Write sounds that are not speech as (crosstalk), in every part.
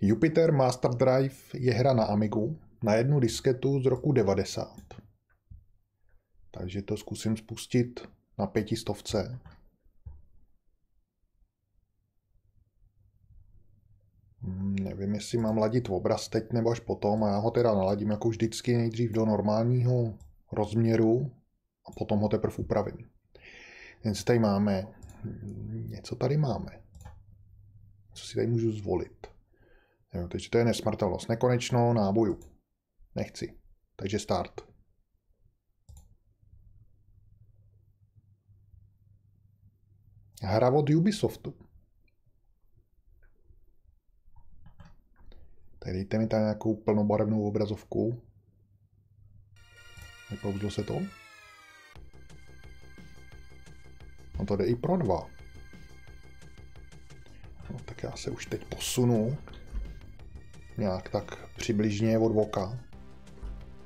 Jupiter Master Drive je hra na Amigu na jednu disketu z roku 90. Takže to zkusím spustit na pětistovce. Hmm, nevím, jestli mám ladit obraz teď nebo až potom a já ho teda naladím jako vždycky nejdřív do normálního rozměru a potom ho teprve upravím. Jen tady máme, něco tady máme. Co si tady můžu zvolit? Jo, takže to je nesmrtelnost. Nekonečno náboju. Nechci. Takže start. Hra od Ubisoftu. Tak dejte mi tam nějakou plnobarevnou obrazovku. Nepoudlo se to? No to jde i pro dva. No tak já se už teď posunu. Nějak tak přibližně od voka.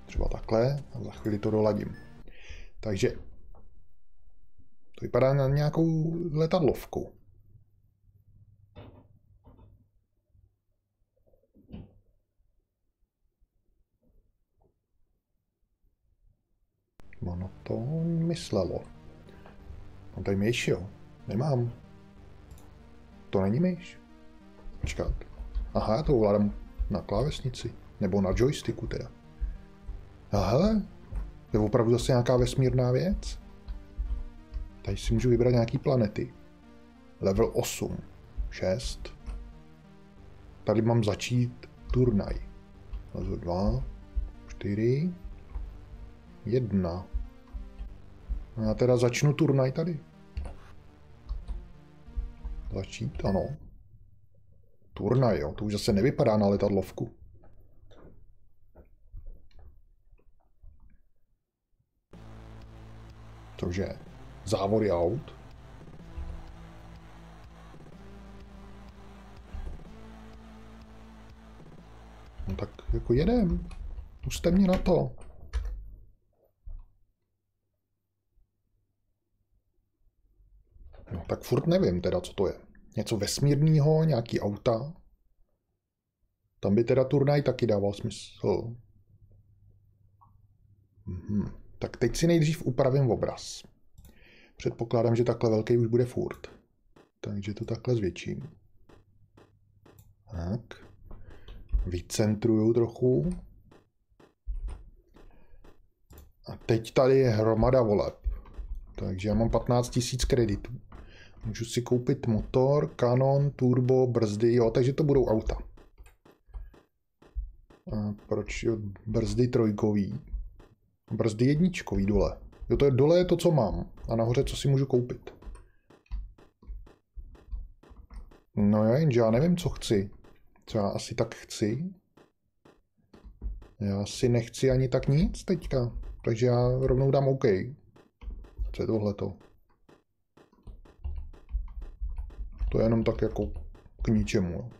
Třeba takhle a za chvíli to doladím. Takže to vypadá na nějakou letadlovku. Ono to myslelo. Mám tady myš, jo? Nemám. To není myš. Počkat. Aha, já to ovládám na klávesnici. Nebo na joysticku teda. A hele, to je opravdu zase nějaká vesmírná věc. Tady si můžu vybrat nějaký planety. Level 8. 6. Tady mám začít turnaj. Level 2. 4. 1. Já teda začnu turnaj tady. Začít, ano. Turnaj, jo. To už zase nevypadá na letadlovku. Takže závody aut. No tak jako jedem. Puste mě na to. No tak furt nevím teda, co to je. Něco vesmírného, nějaký auta. Tam by teda turnaj taky dával smysl. Mhm. Tak teď si nejdřív upravím obraz. Předpokládám, že takhle velký už bude furt. Takže to takhle zvětším. Tak. Vycentruju trochu. A teď tady je hromada voleb. Takže já mám 15 000 kreditů. Můžu si koupit motor, kanon, turbo, brzdy, jo, takže to budou auta. A proč jo, brzdy trojkový? Brzdy jedničkový dole. Jo, to je dole je to, co mám. A nahoře, co si můžu koupit. No já jenže já nevím, co chci. Co já asi tak chci. Já si nechci ani tak nic teďka. Takže já rovnou dám OK. Co je tohleto? To je jenom tak jako k ničemu.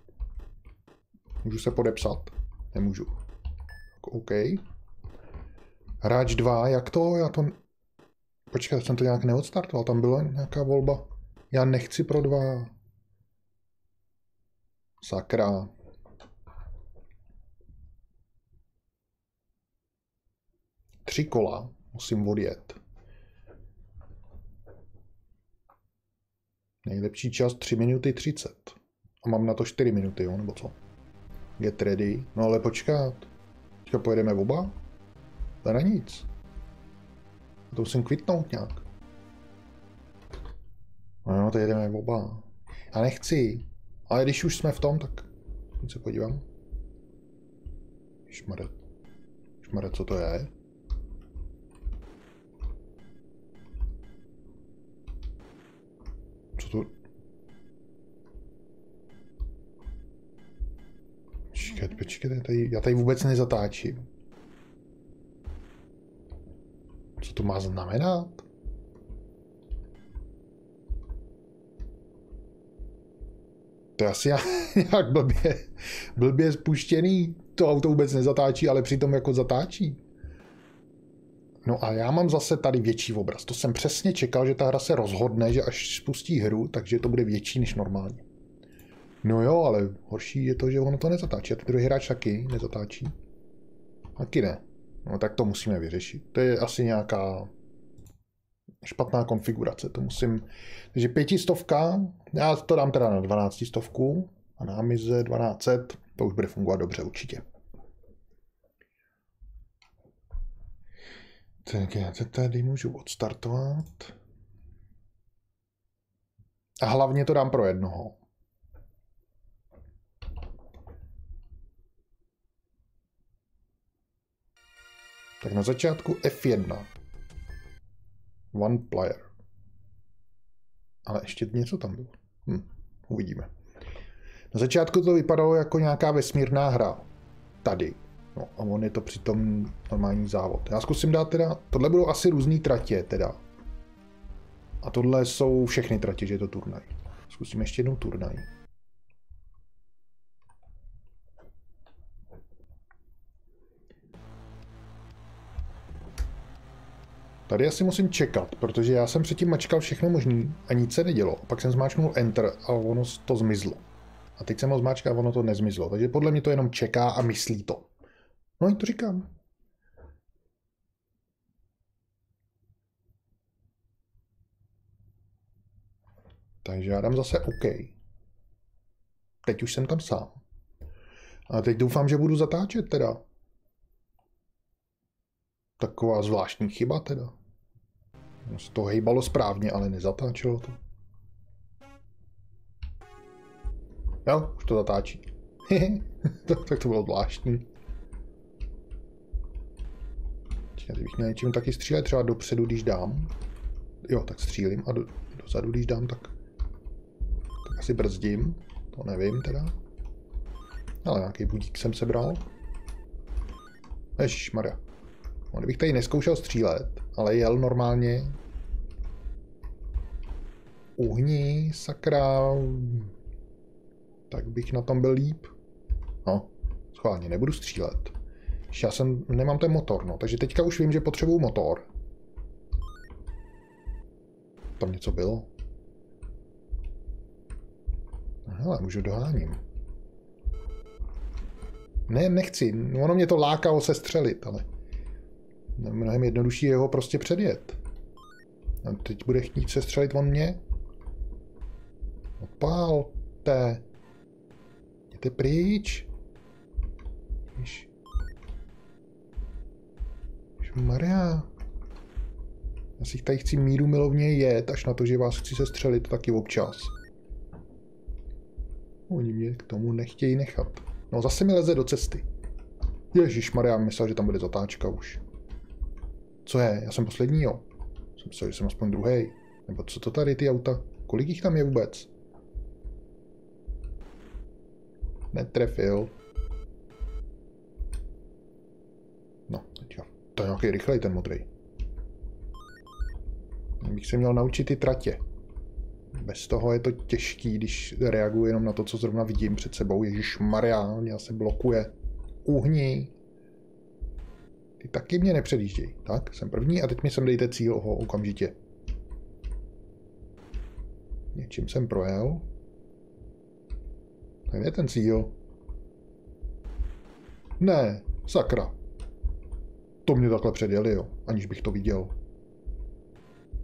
Můžu se podepsat? Nemůžu. OK. Hráč 2, jak to? Já to... Počkej, jsem to nějak neodstartoval, tam byla nějaká volba. Já nechci pro dva. Sakra. Tři kola musím odjet. Nejlepší čas 3 minuty 30. A mám na to 4 minuty, jo, nebo co? Get ready. No ale počkat. Teďka pojedeme oba? To na nic. To musím kvitnout nějak. No jo, teď jedeme oba. Já nechci. Ale když už jsme v tom, tak se podívám. Šmare. Šmare, co to je? To... Počkej, počkej, tady, já tady vůbec nezatáčím. Co to má znamenat? To je asi nějak (laughs) blbě, blbě spuštěný. To auto vůbec nezatáčí, ale přitom jako zatáčí. No a já mám zase tady větší obraz. To jsem přesně čekal, že ta hra se rozhodne, že až spustí hru, takže to bude větší než normálně. No jo, ale horší je to, že ono to nezatáčí. A ten druhý hráč taky nezatáčí. Taky ne. No tak to musíme vyřešit. To je asi nějaká špatná konfigurace. To musím... Takže pětistovka, já to dám teda na 12 stovku a námize 1200, to už bude fungovat dobře určitě. Tak já to tady můžu odstartovat. A hlavně to dám pro jednoho. Tak na začátku F1. One player. Ale ještě něco tam bylo. Hm, uvidíme. Na začátku to vypadalo jako nějaká vesmírná hra. Tady. No a on je to přitom normální závod. Já zkusím dát teda, tohle budou asi různý tratě teda. A tohle jsou všechny tratě, že je to turnaj. Zkusím ještě jednou turnaj. Tady asi musím čekat, protože já jsem předtím mačkal všechno možný a nic se nedělo. Pak jsem zmáčknul Enter a ono to zmizlo. A teď jsem ho zmáčkal a ono to nezmizlo. Takže podle mě to jenom čeká a myslí to. No to říkám. Takže já dám zase OK. Teď už jsem tam sám. A teď doufám, že budu zatáčet teda. Taková zvláštní chyba teda. Se to hejbalo správně, ale nezatáčelo to. Jo, už to zatáčí. (laughs) tak to bylo zvláštní. Čekaj, bych měl něčím taky střílet, třeba dopředu, když dám. Jo, tak střílím a do, dozadu, když dám, tak, tak asi brzdím. To nevím teda. Ale nějaký budík jsem sebral. Maria. No, kdybych tady neskoušel střílet, ale jel normálně. Uhni, sakra. Tak bych na tom byl líp. No, schválně, nebudu střílet. Já jsem, nemám ten motor, no, takže teďka už vím, že potřebuju motor. Tam něco bylo. No, hele, můžu doháním. Ne, nechci. Ono mě to lákalo se střelit, ale mnohem jednodušší je ho prostě předjet. A teď bude chtít se střelit on mě? Opálte. Jděte pryč. Víš. Maria. Já si tady chci míru milovně jet, až na to, že vás chci se střelit taky občas. Oni mě k tomu nechtějí nechat. No zase mi leze do cesty. Ježíš Maria, myslel, že tam bude zatáčka už. Co je? Já jsem poslední, jo. Jsem myslel, že jsem aspoň druhý. Nebo co to tady, ty auta? Kolik jich tam je vůbec? Netrefil. To je nějaký rychlej ten modrý. Bych se měl naučit ty tratě. Bez toho je to těžký, když reaguji jenom na to, co zrovna vidím před sebou. Ježíš Maria, mě se blokuje. Uhni. Ty taky mě nepředjížděj. Tak, jsem první a teď mi sem dejte cíl oho, okamžitě. Něčím jsem projel. To je ten cíl. Ne, sakra. To mě takhle předjeli, jo, aniž bych to viděl.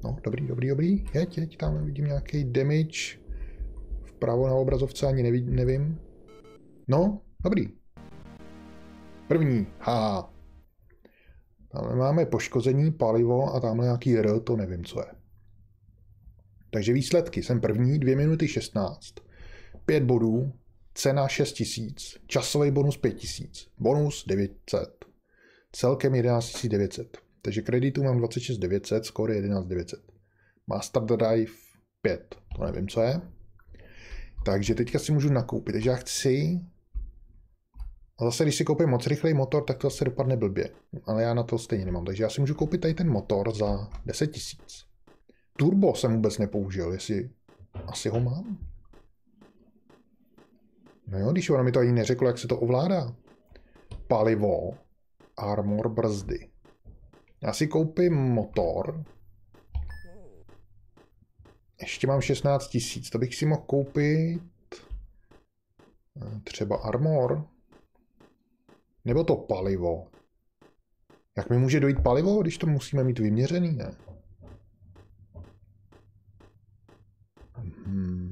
No, dobrý, dobrý, dobrý. Jeď, jeď, tam vidím nějaký damage. Vpravo na obrazovce ani neví, nevím. No, dobrý. První, haha. Tam máme poškození, palivo a tamhle nějaký R, to nevím, co je. Takže výsledky. Jsem první, 2 minuty 16, 5 bodů, cena 6000, časový bonus 5000, bonus 900, celkem 11900. Takže kreditu mám 26900, skóre 11900. Master Drive 5, to nevím, co je. Takže teďka si můžu nakoupit. Takže já chci a zase, když si koupím moc rychlej motor, tak to zase dopadne blbě. Ale já na to stejně nemám. Takže já si můžu koupit tady ten motor za 10 tisíc. Turbo jsem vůbec nepoužil, jestli asi ho mám. No jo, když ono mi to ani neřeklo, jak se to ovládá. Palivo, armor, brzdy. Já si koupím motor. Ještě mám 16 tisíc, to bych si mohl koupit Eh, třeba armor. Nebo to palivo. Jak mi může dojít palivo, když to musíme mít vyměřený, ne? Hmm.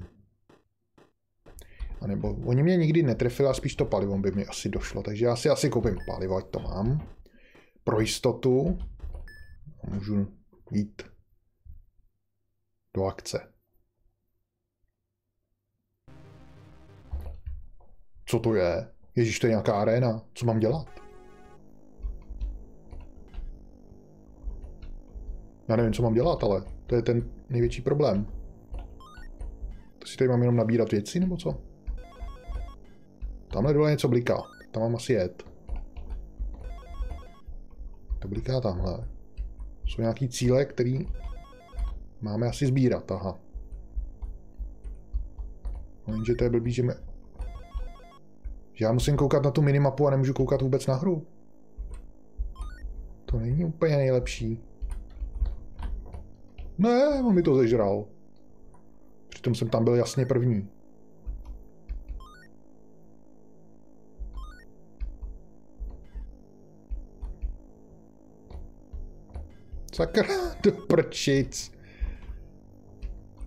A nebo oni mě nikdy netrefili, a spíš to palivo by mi asi došlo, takže já si asi koupím palivo, ať to mám. Pro jistotu můžu jít do akce. Co to je? Ježíš, to je nějaká arena. Co mám dělat? Já nevím, co mám dělat, ale to je ten největší problém. To si tady mám jenom nabírat věci, nebo co? Tamhle dole něco bliká. Tam mám asi jet. To bliká tamhle. Jsou nějaký cíle, který máme asi sbírat, aha. No, jenže to je blbý, že, mě... že já musím koukat na tu minimapu a nemůžu koukat vůbec na hru. To není úplně nejlepší. Ne, on mi to zežral. Přitom jsem tam byl jasně první. Sakra, do prčic.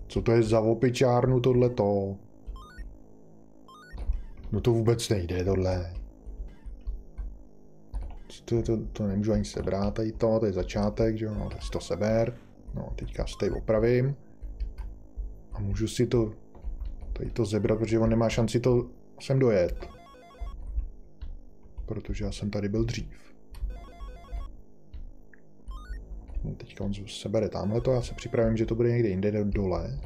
Co to je za opičárnu tohleto? No to vůbec nejde tohle. To, to, to nemůžu ani sebrat, tady to, to je začátek, že jo, no, si to seber. No, teďka si tady opravím. A můžu si to tady to zebrat, protože on nemá šanci to sem dojet. Protože já jsem tady byl dřív. Teďka on sebere tamhle to, já se připravím, že to bude někde jinde dole.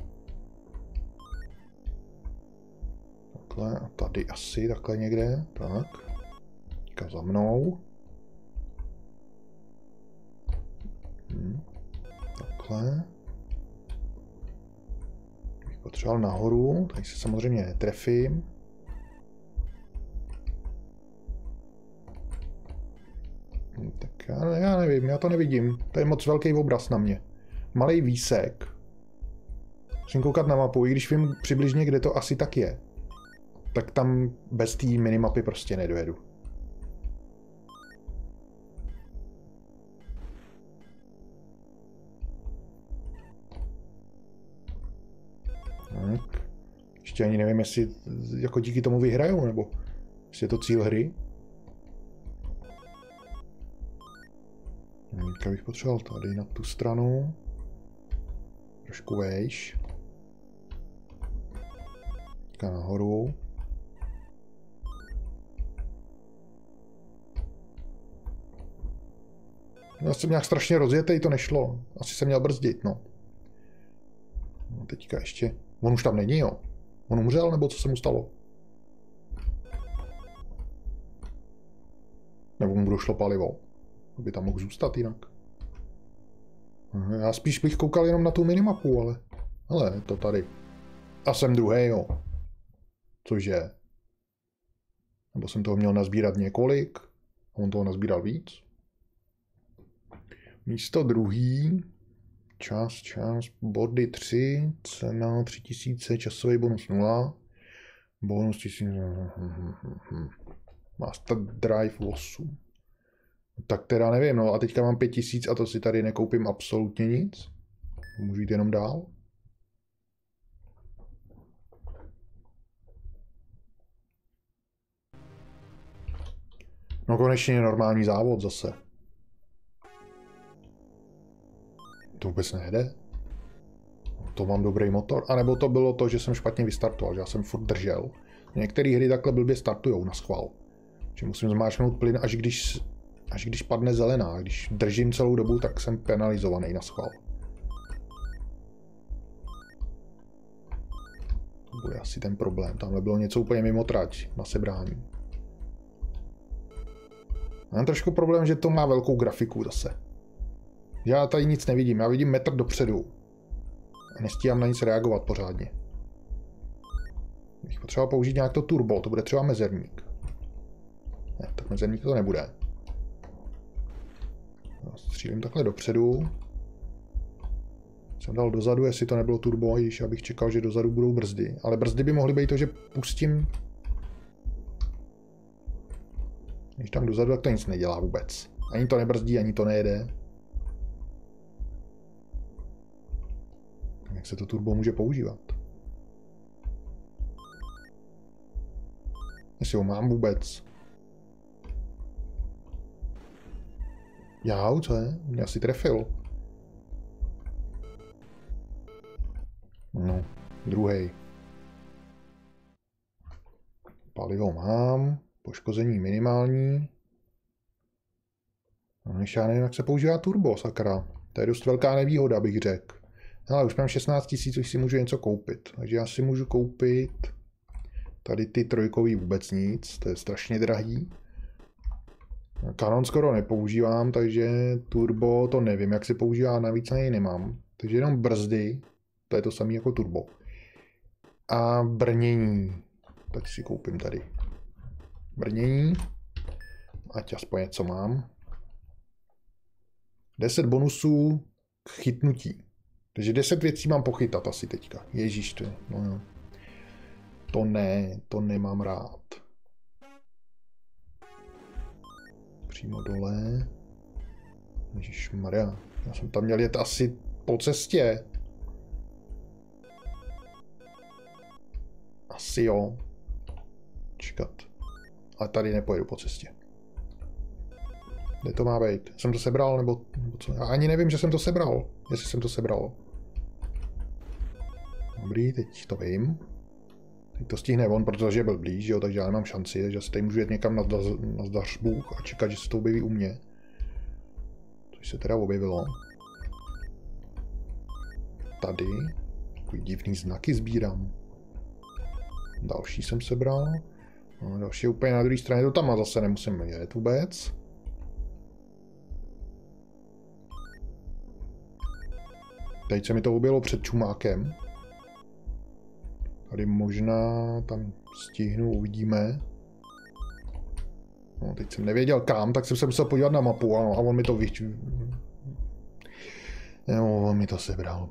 Takhle a tady asi takhle někde, tak. Teďka za mnou. Hm. Takhle. Bych potřeboval nahoru, tady se samozřejmě netrefím. Hm, tak já, já nevím, já to nevidím. To je moc velký obraz na mě. Malý výsek. Musím koukat na mapu, i když vím přibližně, kde to asi tak je. Tak tam bez té minimapy prostě nedojedu. Tak. Ještě ani nevím, jestli jako díky tomu vyhrajou, nebo jestli je to cíl hry. Teďka bych potřeboval tady na tu stranu. Trošku vejš. Teďka nahoru. Já jsem nějak strašně rozjetej, to nešlo. Asi jsem měl brzdit, no. no teďka ještě On už tam není, jo? On umřel, nebo co se mu stalo? Nebo mu došlo palivo? Aby tam mohl zůstat jinak. Já spíš bych koukal jenom na tu minimapu, ale... Ale to tady. A jsem druhý, jo. Cože? Nebo jsem toho měl nazbírat několik? A on toho nazbíral víc? Místo druhý Čas, čas, body 3, cena 3000, časový bonus 0, bonus 1000, Master Drive 8. Tak teda nevím, no a teďka mám 5000 a to si tady nekoupím absolutně nic. Můžu jít jenom dál. No konečně normální závod zase. To vůbec nejde? To mám dobrý motor. A nebo to bylo to, že jsem špatně vystartoval, že já jsem furt držel. Některé hry takhle blbě startujou na schvál. Že musím zmáčknout plyn, až když, až když padne zelená. Když držím celou dobu, tak jsem penalizovaný na schvál. To bude asi ten problém. Tamhle bylo něco úplně mimo trať na sebrání. Mám trošku problém, že to má velkou grafiku zase. Já tady nic nevidím, já vidím metr dopředu. A nestíhám na nic reagovat pořádně. Bych potřeboval použít nějak to turbo, to bude třeba mezerník. Ne, tak mezerník to nebude. Střílím takhle dopředu. Jsem dal dozadu, jestli to nebylo turbo, již abych čekal, že dozadu budou brzdy. Ale brzdy by mohly být to, že pustím Když tam dozadu, tak to nic nedělá vůbec. Ani to nebrzdí, ani to nejede. Jak se to turbo může používat? Jestli ho mám vůbec. Já, co je? Mě asi trefil. No, druhý. Palivo mám, poškození minimální. No, než já nevím, jak se používá turbo, sakra. To je dost velká nevýhoda, bych řekl. Ale už mám 16 tisíc, už si můžu něco koupit. Takže já si můžu koupit tady ty trojkový vůbec nic, to je strašně drahý. Canon skoro nepoužívám, takže turbo to nevím, jak se používá, navíc na něj nemám. Takže jenom brzdy, to je to samé jako turbo. A brnění, tak si koupím tady. Brnění, ať aspoň něco mám. 10 bonusů k chytnutí. Takže 10 věcí mám pochytat asi teďka. Ježíš, to, no jo. To ne, to nemám rád. Přímo dole. Ježíš Maria, já jsem tam měl jet asi po cestě. Asi jo. Čekat. Ale tady nepojedu po cestě. Kde to má být? Jsem to sebral, nebo, nebo co? Já ani nevím, že jsem to sebral. Jestli jsem to sebral. Dobrý, teď to vím. To stihne on, protože byl blíž, jo, takže já nemám šanci, že se tady můžu jet někam na, na zdařbu a čekat, že se to objeví u mě. Což se teda objevilo. Tady. Takový divný znaky sbírám. Další jsem sebral. No, další je úplně na druhé straně, to tam a zase nemusím jet vůbec. Teď se mi to objevilo před čumákem. Tady možná tam stihnu, uvidíme. No, teď jsem nevěděl kam, tak jsem se musel podívat na mapu a, a on mi to vyč... No, on mi to sebral.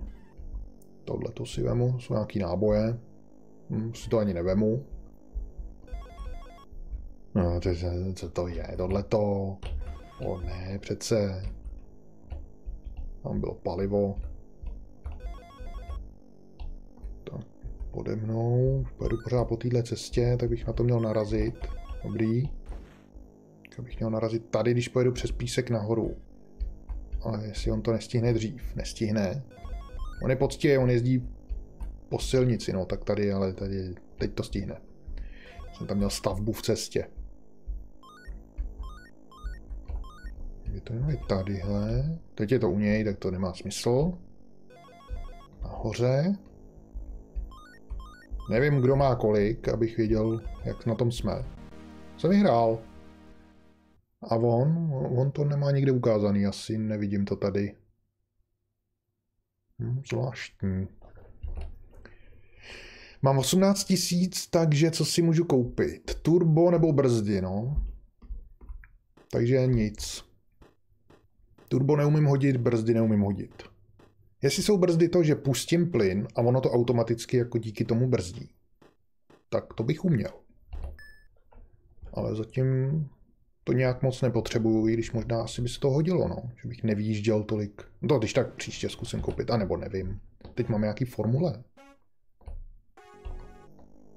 Tohle to si vemu, jsou nějaký náboje. Hm, si to ani nevemu. No, to, co to je? Tohle to... O ne, přece. Tam bylo palivo. Pode mnou, pojedu pořád po téhle cestě, tak bych na to měl narazit. Dobrý. Tak bych měl narazit tady, když pojedu přes písek nahoru. Ale jestli on to nestihne dřív, nestihne. On je poctivý, on jezdí po silnici, no tak tady, ale tady, teď to stihne. Jsem tam měl stavbu v cestě. Je to jenom tadyhle. Teď je to u něj, tak to nemá smysl. Nahoře. Nevím, kdo má kolik, abych věděl, jak na tom jsme. Jsem vyhrál. A on? On to nemá nikde ukázaný, asi nevidím to tady. Hm, zvláštní. Mám 18 tisíc, takže co si můžu koupit? Turbo nebo brzdy, no? Takže nic. Turbo neumím hodit, brzdy neumím hodit. Jestli jsou brzdy to, že pustím plyn a ono to automaticky jako díky tomu brzdí, tak to bych uměl. Ale zatím to nějak moc nepotřebuju, i když možná asi by se to hodilo, no. Že bych nevýjížděl tolik. No, když tak příště zkusím koupit, anebo nevím. Teď mám nějaký formule.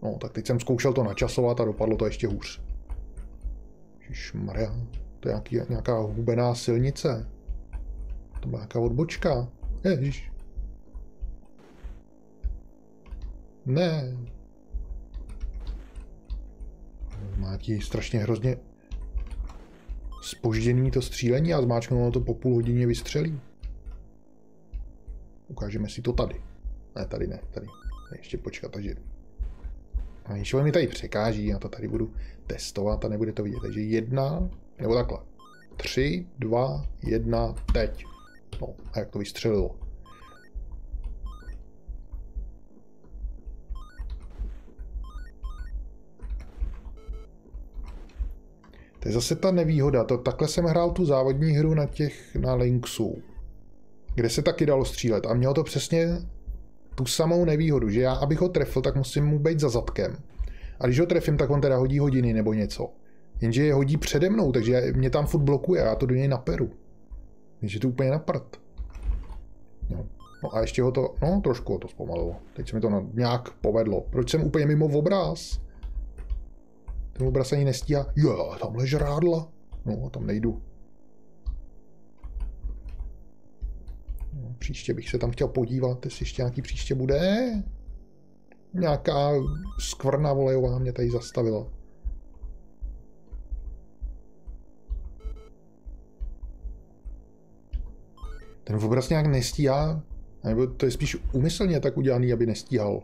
No, tak teď jsem zkoušel to načasovat a dopadlo to ještě hůř. Maria, to je nějaký, nějaká hubená silnice. To byla nějaká odbočka. Ježiš. Ne. Má nějaký strašně hrozně spožděný to střílení a zmáčknulo to po půl hodině vystřelí. Ukážeme si to tady. Ne, tady ne, tady. Ještě počkat, takže... A ještě mi tady překáží, já to tady budu testovat a nebude to vidět. Takže jedna, nebo takhle. Tři, dva, jedna, teď. No, a jak to vystřelilo. To je zase ta nevýhoda. To, takhle jsem hrál tu závodní hru na těch, na Linksu, kde se taky dalo střílet a mělo to přesně tu samou nevýhodu, že já, abych ho trefil, tak musím mu být za zadkem. A když ho trefím, tak on teda hodí hodiny nebo něco. Jenže je hodí přede mnou, takže mě tam furt blokuje a já to do něj naperu. Takže to úplně naprt. No. no a ještě ho to, no trošku ho to zpomalilo. Teď se mi to na, nějak povedlo. Proč jsem úplně mimo v obraz? Ten obraz ani nestíhá. Jo, tamhle žrádla. No, tam nejdu. No, příště bych se tam chtěl podívat, jestli ještě nějaký příště bude. Nějaká skvrna volejová mě tady zastavila. Ten obraz nějak nestíhá, nebo to je spíš úmyslně tak udělaný, aby nestíhal.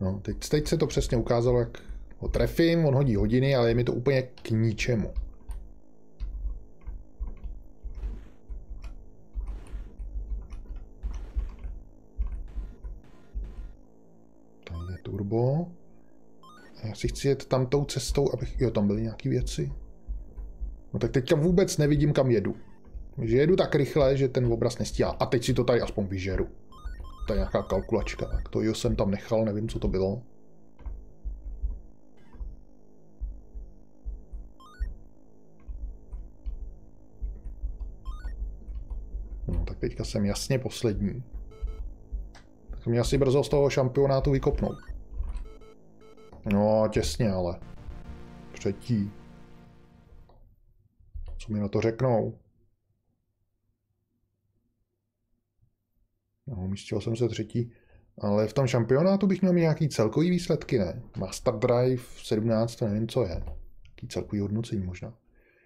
No, teď, teď se to přesně ukázalo, jak ho trefím, on hodí hodiny, ale je mi to úplně k ničemu. Tady je turbo. Já si chci jet tam tou cestou, abych... Jo, tam byly nějaké věci. No tak teďka vůbec nevidím, kam jedu. Že jedu tak rychle, že ten obraz nestíhá. A teď si to tady aspoň vyžeru. To je nějaká kalkulačka. Tak to jo jsem tam nechal, nevím, co to bylo. No, tak teďka jsem jasně poslední. Tak mě asi brzo z toho šampionátu vykopnou. No, těsně, ale. Třetí. Co mi na to řeknou? No, umístil jsem se třetí. Ale v tom šampionátu bych měl mít nějaký celkový výsledky, ne? Master Drive 17, to nevím, co je. Jaký celkový hodnocení možná.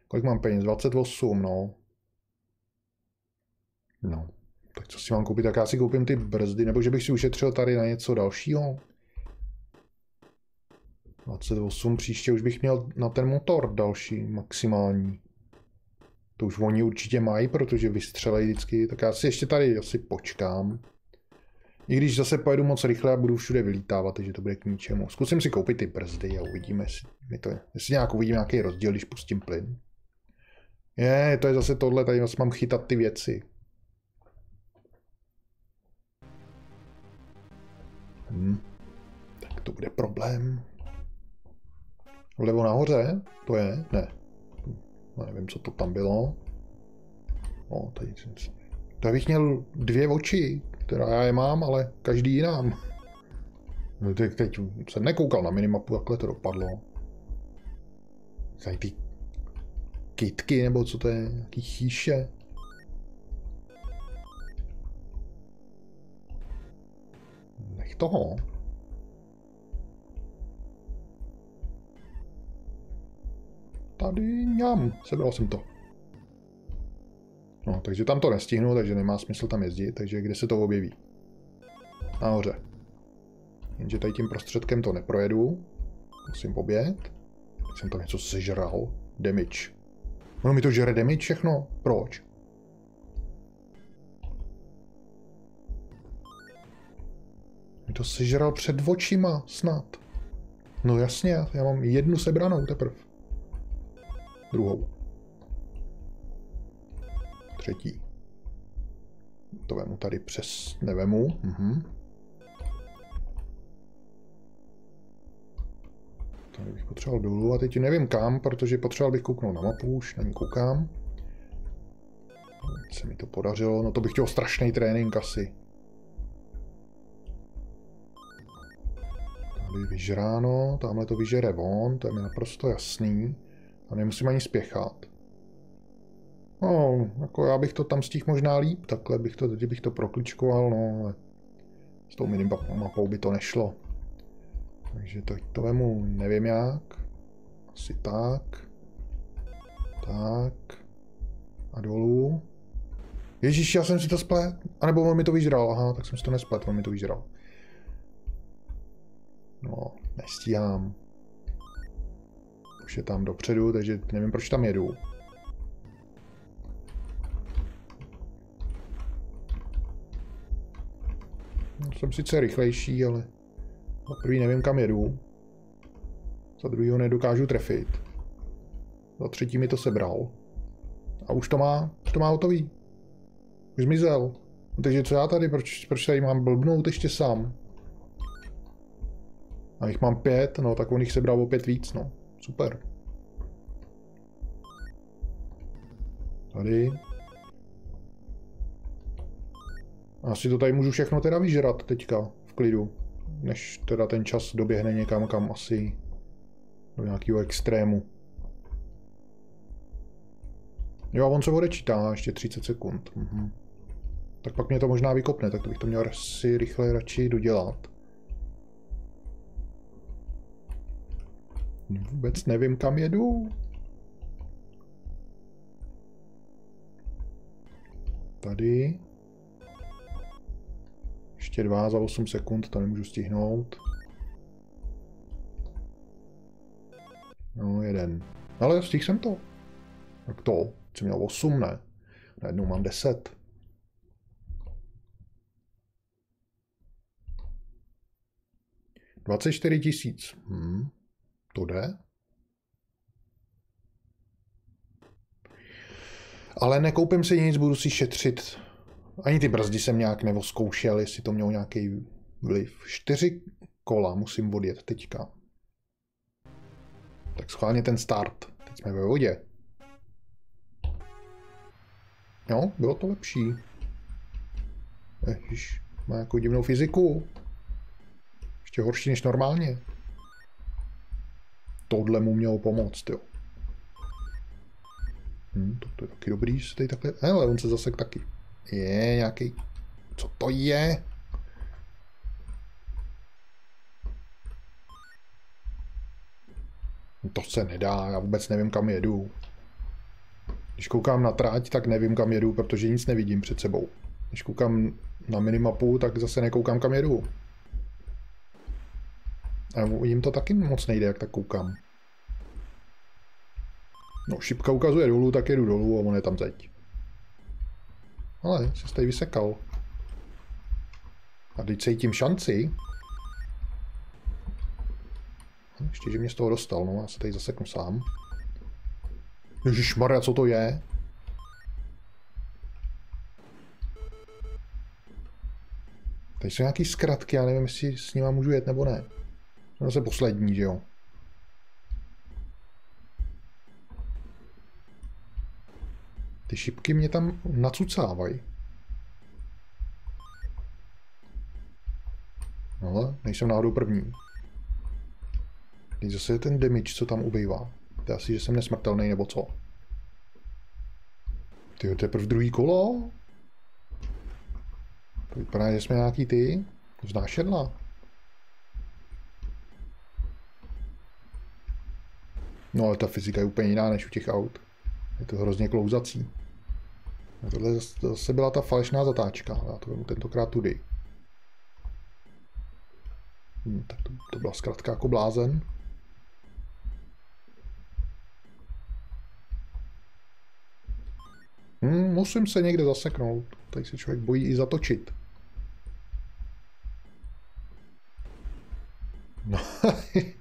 Kolik mám peněz? 28, no. No. Tak co si mám koupit? Tak já si koupím ty brzdy, nebo že bych si ušetřil tady na něco dalšího. 28, příště už bych měl na ten motor další, maximální. To už oni určitě mají, protože vystřelejí vždycky. Tak já si ještě tady asi počkám. I když zase pojedu moc rychle a budu všude vylítávat, takže to bude k ničemu. Zkusím si koupit ty brzdy a uvidíme, jestli, mi to, jestli nějak uvidím nějaký rozdíl, když pustím plyn. Je, to je zase tohle, tady vlastně mám chytat ty věci. Hm. Tak to bude problém. Vlevo nahoře? To je? Ne. No, nevím, co to tam bylo. No, tady, tady bych měl dvě oči, která já je mám, ale každý jinám. No, teď, teď jsem nekoukal na minimapu, jakhle to dopadlo. Tady ty kitky, nebo co to je, nějaký chýše. Nech toho. Tady ňam, sebral jsem to. No, takže tam to nestihnu, takže nemá smysl tam jezdit, takže kde se to objeví? Nahoře. Jenže tady tím prostředkem to neprojedu. Musím pobět. Teď jsem to něco sežral. Damage. Ono mi to žere damage všechno? Proč? Mi to sežral před očima, snad. No jasně, já mám jednu sebranou teprve druhou. Třetí. To vemu tady přes, nevemu. Mhm. Tady bych potřeboval dolů a teď nevím kam, protože potřeboval bych kouknout na mapu, už na ní koukám. Se mi to podařilo, no to bych chtěl strašný trénink asi. Tady vyžráno, tamhle to vyžere von, to je mi naprosto jasný. A nemusím ani spěchat. No, jako já bych to tam stihl možná líp, takhle bych to, bych to prokličkoval, no, ale s tou minimapou by to nešlo. Takže to, to vemu, nevím jak. Asi tak. Tak. A dolů. Ježíš, já jsem si to splet. A nebo on mi to vyžral. Aha, tak jsem si to nesplet, on mi to vyžral. No, nestíhám už je tam dopředu, takže nevím, proč tam jedu. No, jsem sice rychlejší, ale za prvý nevím, kam jedu. Za druhý ho nedokážu trefit. Za třetí mi to sebral. A už to má, už to má hotový. Už zmizel. No, takže co já tady, proč, proč tady mám blbnout ještě sám? A jich mám pět, no tak on jich sebral opět víc, no. Super. Tady. Asi to tady můžu všechno teda vyžrat teďka v klidu. Než teda ten čas doběhne někam kam asi do nějakého extrému. Jo a on se odečítá ještě 30 sekund. Mhm. Tak pak mě to možná vykopne, tak to bych to měl si rychle radši dodělat. Vůbec nevím, kam jedu. Tady. Ještě dva za 8 sekund, to nemůžu stihnout. No, jeden. Ale stihl jsem to. Tak to. Jsem měl 8, ne? Najednou mám 10. Dvacet čtyři tisíc. Hmm. To jde. Ale nekoupím si nic, budu si šetřit. Ani ty brzdy jsem nějak nevoskoušel, jestli to mělo nějaký vliv. Čtyři kola musím odjet teďka. Tak schválně ten start. Teď jsme ve vodě. Jo, bylo to lepší. Ježiš, má jako divnou fyziku. Ještě horší než normálně. Tohle mu mělo pomoct, jo. Hm, to, to je taky dobrý, že se tady takhle... Hele, on se zasek taky. Je nějaký... Co to je? To se nedá, já vůbec nevím, kam jedu. Když koukám na tráť, tak nevím, kam jedu, protože nic nevidím před sebou. Když koukám na minimapu, tak zase nekoukám, kam jedu. A jim to taky moc nejde, jak tak koukám. No, šipka ukazuje dolů, tak jedu dolů a on je tam zeď. Ale se tady vysekal. A teď cítím šanci. Ještě, že mě z toho dostal, no já se tady zaseknu sám. Maria, co to je? Tady jsou nějaký zkratky, já nevím, jestli s nima můžu jet nebo ne. To zase poslední, že jo? Ty šipky mě tam nacucávají. No, nejsem náhodou první. Teď zase je ten damage, co tam ubývá. To asi, že jsem nesmrtelný, nebo co? Ty teprve druhý kolo? To vypadá, že jsme nějaký ty vznášedla. No ale ta fyzika je úplně jiná než u těch aut. Je to hrozně klouzací. A tohle zase byla ta falešná zatáčka. Já to vemu tentokrát tudy. Hm, tak to, to byla zkrátka jako blázen. Hmm, musím se někde zaseknout. Tady se člověk bojí i zatočit. No,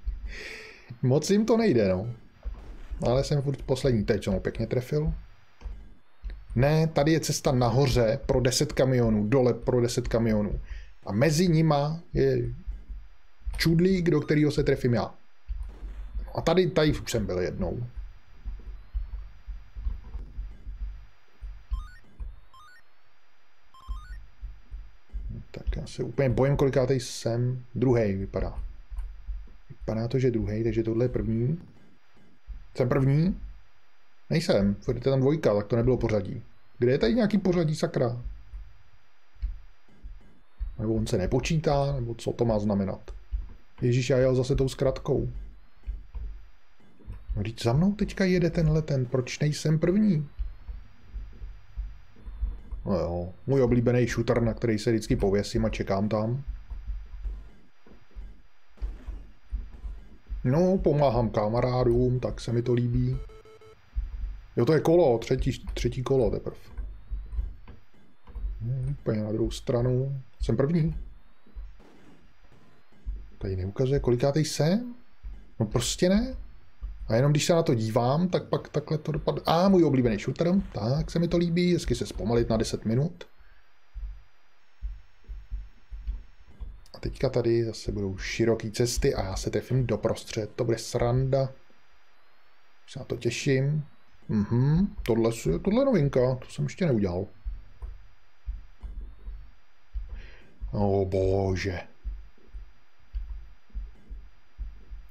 (laughs) moc jim to nejde, no. Ale jsem furt poslední. Teď jsem ho pěkně trefil. Ne, tady je cesta nahoře pro 10 kamionů, dole pro 10 kamionů. A mezi nima je čudlík, do kterého se trefím já. A tady, tady už jsem byl jednou. Tak já se úplně bojím, kolikátej jsem. Druhý vypadá. Vypadá to, že druhý, takže tohle je první. Jsem první? Nejsem, furt je tam dvojka, tak to nebylo pořadí. Kde je tady nějaký pořadí, sakra? Nebo on se nepočítá, nebo co to má znamenat? Ježíš, já jel zase tou zkratkou. No, za mnou teďka jede tenhle ten, proč nejsem první? No jo, můj oblíbený shooter, na který se vždycky pověsím a čekám tam. No, pomáhám kamarádům, tak se mi to líbí. Jo, to je kolo, třetí, třetí kolo teprve. Hmm, úplně na druhou stranu. Jsem první. Tady neukazuje, kolikátej jsem? No prostě ne. A jenom když se na to dívám, tak pak takhle to dopadne. A můj oblíbený shooter, tak se mi to líbí, hezky se zpomalit na 10 minut. Teďka tady zase budou široké cesty a já se trefím doprostřed, to bude sranda. Už se na to těším. Mhm, tohle, tohle novinka, to jsem ještě neudělal. O bože.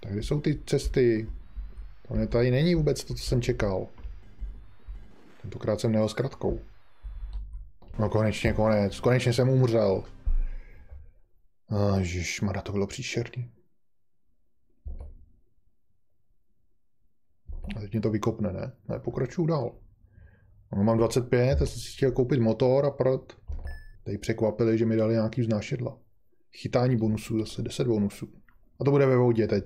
Tak kde jsou ty cesty? To tady není vůbec to, co jsem čekal. Tentokrát jsem nejel s kratkou. No konečně konec, konečně jsem umřel. Ježišmarja, to bylo příšerný. A teď mě to vykopne, ne? Ne, pokračuju dál. No, mám 25, já jsem si chtěl koupit motor a prd. Tady překvapili, že mi dali nějaký vznášedla. Chytání bonusů, zase 10 bonusů. A to bude ve vodě teď.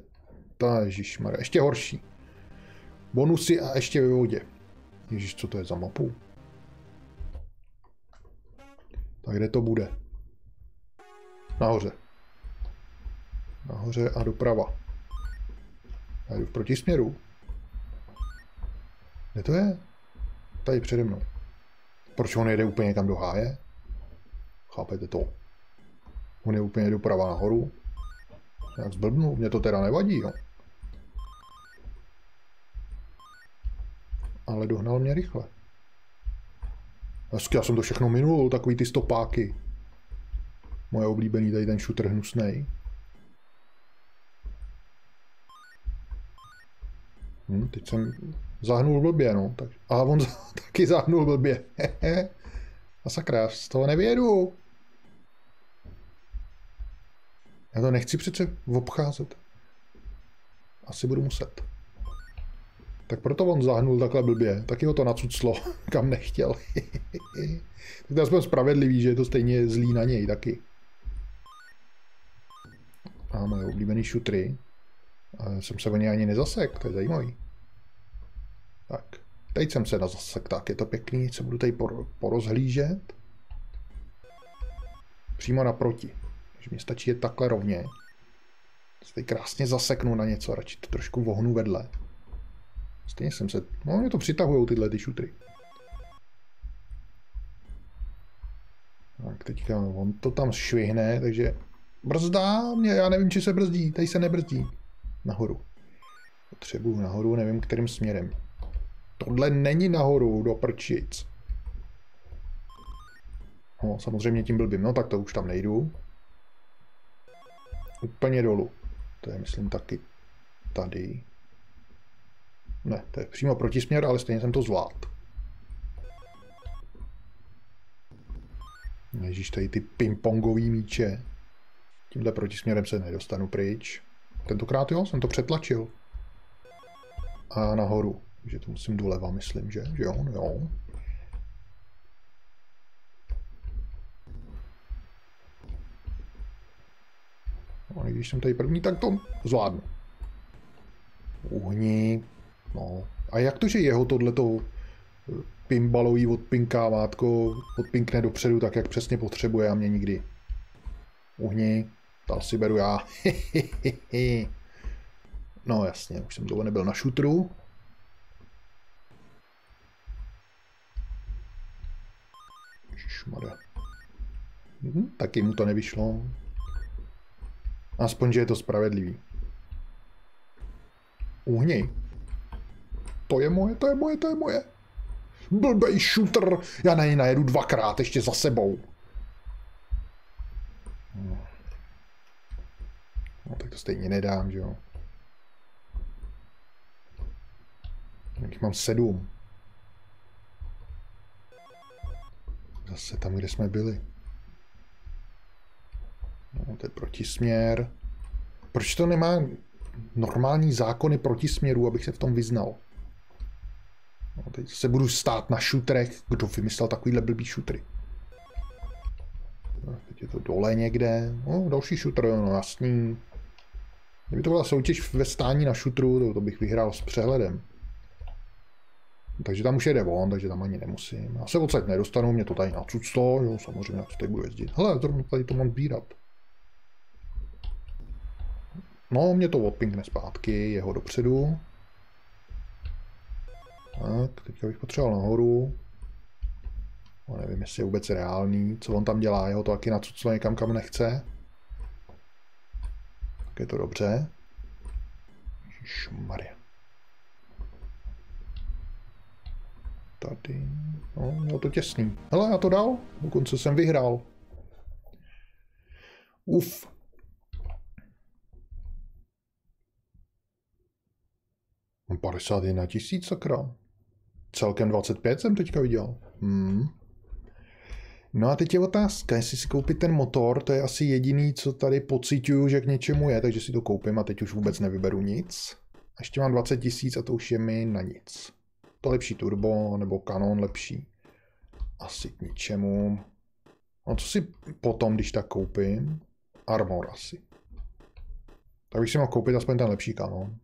Ta ježišmarja, ještě horší. Bonusy a ještě ve vodě. Ježíš, co to je za mapu? Tak kde to bude? Nahoře. Nahoře a doprava. Já jdu v protisměru. Kde to je? Tady přede mnou. Proč on jede úplně někam do háje? Chápete to? On je úplně doprava nahoru. Jak zblbnu, mě to teda nevadí, jo. Ale dohnal mě rychle. Hezky, já jsem to všechno minul, takový ty stopáky. Moje oblíbený tady ten shooter hnusnej. Hm, teď jsem zahnul blbě, no. Tak, a on (laughs) taky zahnul blbě. (laughs) a sakra, z toho nevědu. Já to nechci přece obcházet. Asi budu muset. Tak proto on zahnul takhle blbě. Taky ho to nacuclo, (laughs) kam nechtěl. tak to aspoň spravedlivý, že je to stejně zlý na něj taky. A moje oblíbený šutry. A jsem se o ně ani nezasek, to je zajímavý. Tak, teď jsem se nazasek, tak je to pěkný, se budu tady porozhlížet. Přímo naproti. Takže mi stačí je takhle rovně. Se tady krásně zaseknu na něco, radši to trošku vohnu vedle. Stejně jsem se... No, mě to přitahují tyhle ty šutry. Tak teďka on to tam švihne, takže brzdá mě, já nevím, či se brzdí, tady se nebrzdí. Nahoru. Potřebuju nahoru, nevím kterým směrem. Tohle není nahoru, do prčic. No, samozřejmě tím blbým, no tak to už tam nejdu. Úplně dolů. To je, myslím, taky tady. Ne, to je přímo protisměr, ale stejně jsem to zvládl. Ježíš, tady ty pingpongový míče. Tímhle protisměrem se nedostanu pryč. Tentokrát jo, jsem to přetlačil. A nahoru. Takže to musím doleva, myslím, že? Že jo, no jo. No, když jsem tady první, tak to zvládnu. Uhni. No. A jak to, že jeho tohleto eh, pinbalový odpinkávátko odpinkne dopředu tak, jak přesně potřebuje a mě nikdy. Uhni. To si beru já. (laughs) no jasně, už jsem dlouho nebyl na šutru. Šmada. Hm, taky mu to nevyšlo. Aspoň, že je to spravedlivý. Uhni. To je moje, to je moje, to je moje. Blbej shooter. Já na něj najedu dvakrát ještě za sebou. No tak to stejně nedám, že jo. Jich mám sedm. Zase tam, kde jsme byli. No, to je protisměr. Proč to nemá normální zákony protisměru, abych se v tom vyznal? No, teď se budu stát na šutrech. Kdo vymyslel takovýhle blbý šutry? No, teď je to dole někde. No, další šutr, no jasný. Kdyby to byla soutěž ve stání na šutru, to, to bych vyhrál s přehledem. Takže tam už jede on, takže tam ani nemusím. Já se odsaď nedostanu, mě to tady nacuclo, jo, samozřejmě, jak to tady budu jezdit. Hele, zrovna tady to mám sbírat. No, mě to odpinkne zpátky, jeho dopředu. Tak, teďka bych potřeboval nahoru. No, nevím, jestli je vůbec reálný, co on tam dělá, jeho to taky nacuclo někam, kam nechce. Je to dobře. Ježišmarja. Tady. No, mělo to těsný. Hele, já to dal. Dokonce jsem vyhrál. Uf. Mám 51 tisíc, sakra. Celkem 25 jsem teďka viděl. Hmm. No a teď je otázka, jestli si koupit ten motor, to je asi jediný, co tady pocituju, že k něčemu je, takže si to koupím a teď už vůbec nevyberu nic. A ještě mám 20 tisíc a to už je mi na nic. To lepší turbo, nebo kanon lepší. Asi k ničemu. No co si potom, když tak koupím? Armor asi. Tak bych si mohl koupit aspoň ten lepší kanon.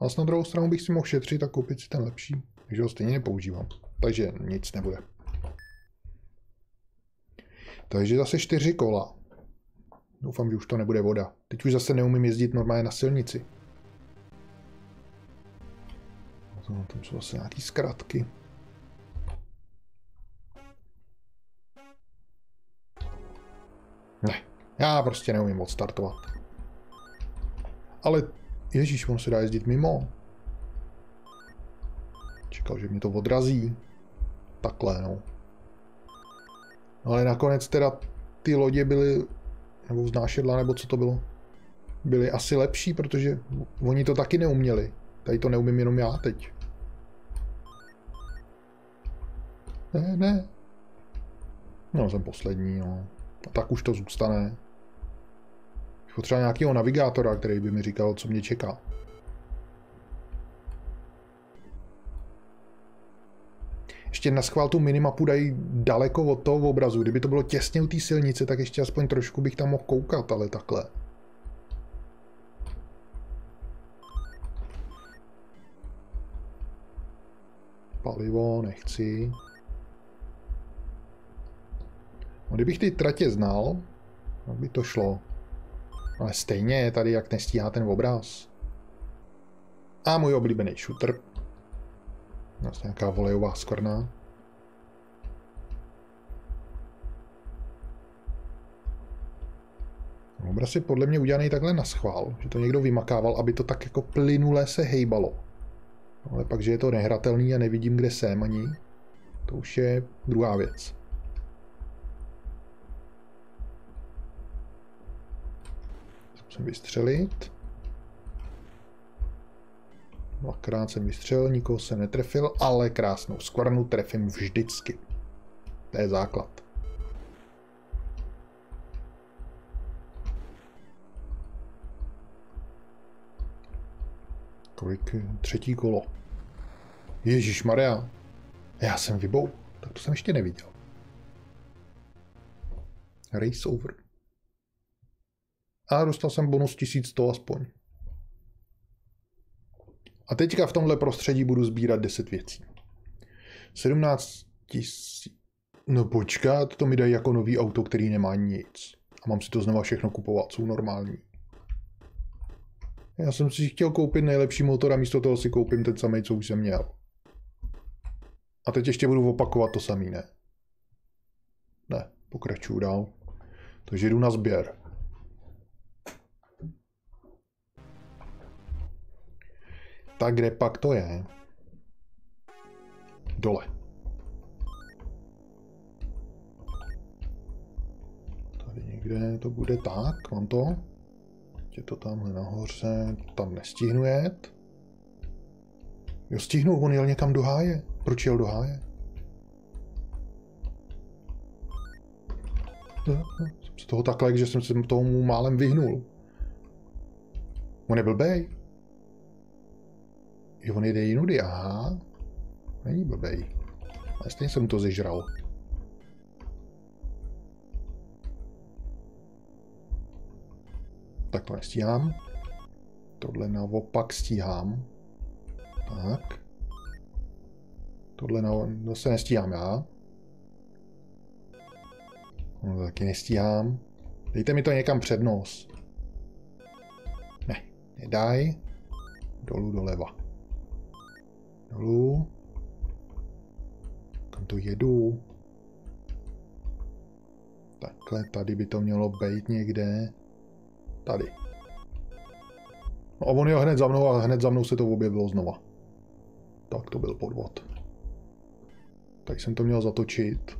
A na druhou stranu bych si mohl šetřit a koupit si ten lepší. Takže ho stejně nepoužívám. Takže nic nebude. Takže zase čtyři kola. Doufám, že už to nebude voda. Teď už zase neumím jezdit normálně na silnici. Tam jsou zase nějaký zkratky. Ne, já prostě neumím odstartovat. Ale Ježíš, on se dá jezdit mimo. Čekal, že mě to odrazí. Takhle, no. Ale nakonec teda ty lodě byly, nebo vznášedla, nebo co to bylo, byly asi lepší, protože oni to taky neuměli. Tady to neumím jenom já teď. Ne, ne. No, jsem poslední, no. A tak už to zůstane. Potřeba nějakého navigátora, který by mi říkal, co mě čeká. Ještě na schvál tu minimapu dají daleko od toho obrazu. Kdyby to bylo těsně u té silnice, tak ještě aspoň trošku bych tam mohl koukat, ale takhle. Palivo nechci. No, kdybych ty tratě znal, tak by to šlo. Ale stejně je tady, jak nestíhá ten obraz. A můj oblíbený shooter. Vlastně nějaká volejová skvrna. Obraz je podle mě udělaný takhle na schvál, že to někdo vymakával, aby to tak jako plynule se hejbalo. Ale pak, že je to nehratelný a nevidím, kde jsem ani, to už je druhá věc. Zkusím vystřelit. Dvakrát jsem vystřelil, nikoho se netrefil, ale krásnou skvrnu trefím vždycky. To je základ. Kolik? Třetí kolo. Ježíš Maria. Já jsem vybou. Tak to jsem ještě neviděl. Race over. A dostal jsem bonus 1100 aspoň. A teďka v tomhle prostředí budu sbírat 10 věcí. 17 tisíc. No počkat, to mi dají jako nový auto, který nemá nic. A mám si to znova všechno kupovat, jsou normální. Já jsem si chtěl koupit nejlepší motor a místo toho si koupím ten samý, co už jsem měl. A teď ještě budu opakovat to samý, ne? Ne, pokračuju dál. Takže jdu na sběr. Tak kde pak to je? Dole. Tady někde to bude tak, mám to. Je to tamhle nahoře, tam nestihnu jet. Jo, stihnu, on jel někam do háje. Proč jel do háje? No, no, jsem toho takhle, že jsem se tomu málem vyhnul. On je blbej. Jo, on jede jinudy, aha. Není blbej. Ale stejně jsem to zežral. Tak to nestíhám. Tohle naopak stíhám. Tak. Tohle na, zase nestíhám já. No, taky nestíhám. Dejte mi to někam před nos. Ne, nedaj. Dolů doleva. Dolů. Kam to jedu? Takhle, tady by to mělo být někde. Tady. No a on je hned za mnou a hned za mnou se to objevilo znova. Tak to byl podvod. Tady jsem to měl zatočit.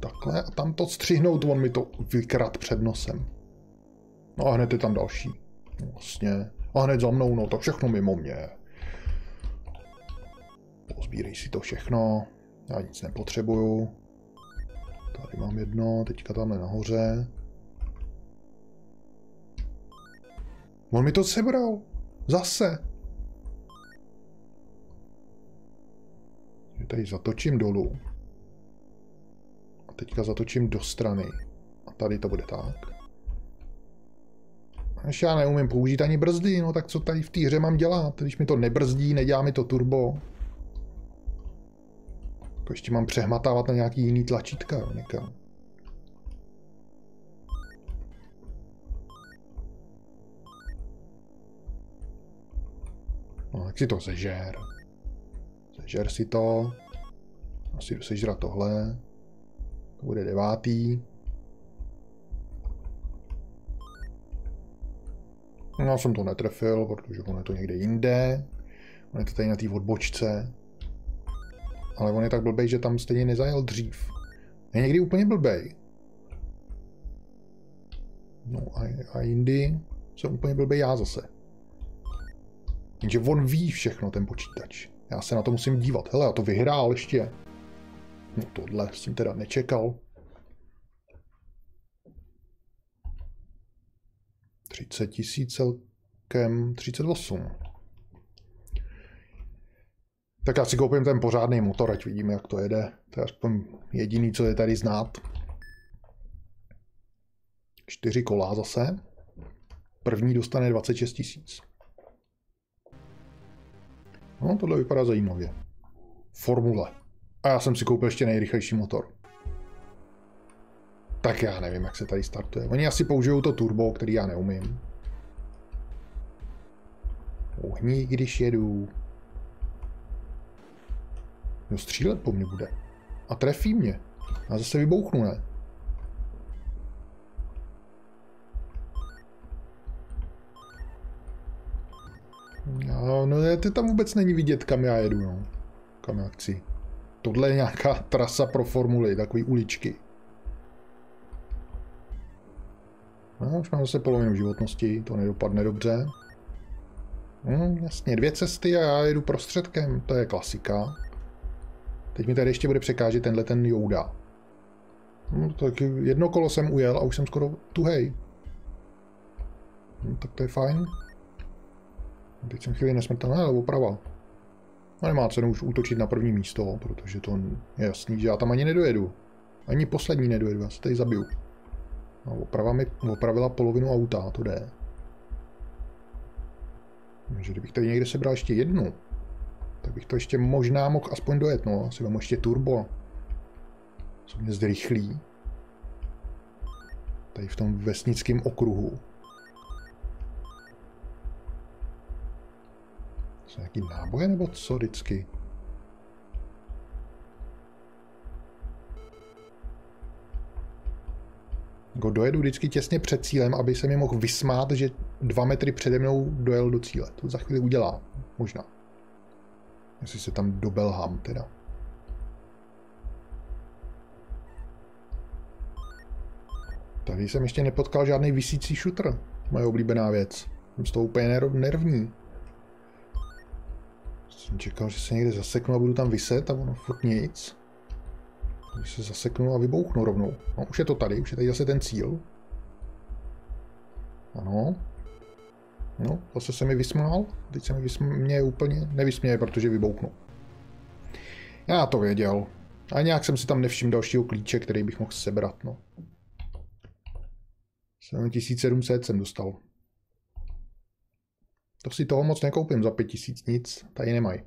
Takhle a tam to střihnout, on mi to vykrát před nosem. No a hned je tam další. Vlastně. A hned za mnou, no to všechno mimo mě. Pozbírej si to všechno. Já nic nepotřebuju. Tady mám jedno, teďka tamhle nahoře. On mi to sebral. Zase. Tady zatočím dolů. A teďka zatočím do strany. A tady to bude tak. Až já neumím použít ani brzdy, no tak co tady v té hře mám dělat? Když mi to nebrzdí, nedělá mi to turbo. Jako ještě mám přehmatávat na nějaký jiný tlačítka někam. No, tak si to sežer. Sežer si to. Asi sežrat tohle. To bude devátý. No, jsem to netrefil, protože on je to někde jinde. On je to tady na té odbočce. Ale on je tak blbej, že tam stejně nezajel dřív. Je někdy úplně blbej. No a, a jindy jsem úplně blbej já zase. Jenže on ví všechno, ten počítač. Já se na to musím dívat. Hele, a to vyhrál ještě. No tohle jsem teda nečekal. 30 tisíc celkem 38. Tak já si koupím ten pořádný motor, ať vidíme, jak to jede. To je aspoň jediný, co je tady znát. Čtyři kola zase. První dostane 26 tisíc. No, tohle vypadá zajímavě. Formule. A já jsem si koupil ještě nejrychlejší motor. Tak já nevím, jak se tady startuje. Oni asi použijou to turbo, který já neumím. Ohní, když jedu. Jo, střílet po mně bude. A trefí mě. A zase vybouchnu, ne? No, no ty tam vůbec není vidět, kam já jedu, no. Kam já chci. Tohle je nějaká trasa pro formuly, takové uličky. No, už mám zase polovinu životnosti, to nedopadne dobře. Hm, jasně, dvě cesty a já jedu prostředkem, to je klasika. Teď mi tady ještě bude překážet tenhle ten Jouda. No, tak jedno kolo jsem ujel a už jsem skoro tuhej. No, tak to je fajn. Teď jsem chvíli nesmrtelný, ale oprava. A nemá cenu už útočit na první místo, protože to je jasný, že já tam ani nedojedu. Ani poslední nedojedu, já se tady zabiju. A oprava mi opravila polovinu auta, to jde. Takže kdybych tady někde sebral ještě jednu, tak bych to ještě možná mohl aspoň dojet, no. Asi vám ještě turbo. Co mě zrychlí. Tady v tom vesnickém okruhu. Jsou nějaký náboje nebo co vždycky? Go dojedu vždycky těsně před cílem, aby se mi mohl vysmát, že dva metry přede mnou dojel do cíle. To za chvíli udělá. Možná. Jestli se tam dobelhám teda. Tady jsem ještě nepotkal žádný vysící šutr. Moje oblíbená věc. Jsem z toho úplně nervní. Jsem čekal, že se někde zaseknu a budu tam vyset a ono furt nic. Když se zaseknu a vybouchnu rovnou. No, už je to tady, už je tady zase ten cíl. Ano. No, zase se mi vysmál. Teď se mi vysměje úplně nevysměje, protože vybouchnu. Já to věděl. A nějak jsem si tam nevšiml dalšího klíče, který bych mohl sebrat, no. 7700 jsem dostal. To si toho moc nekoupím za 5000 nic, tady nemají.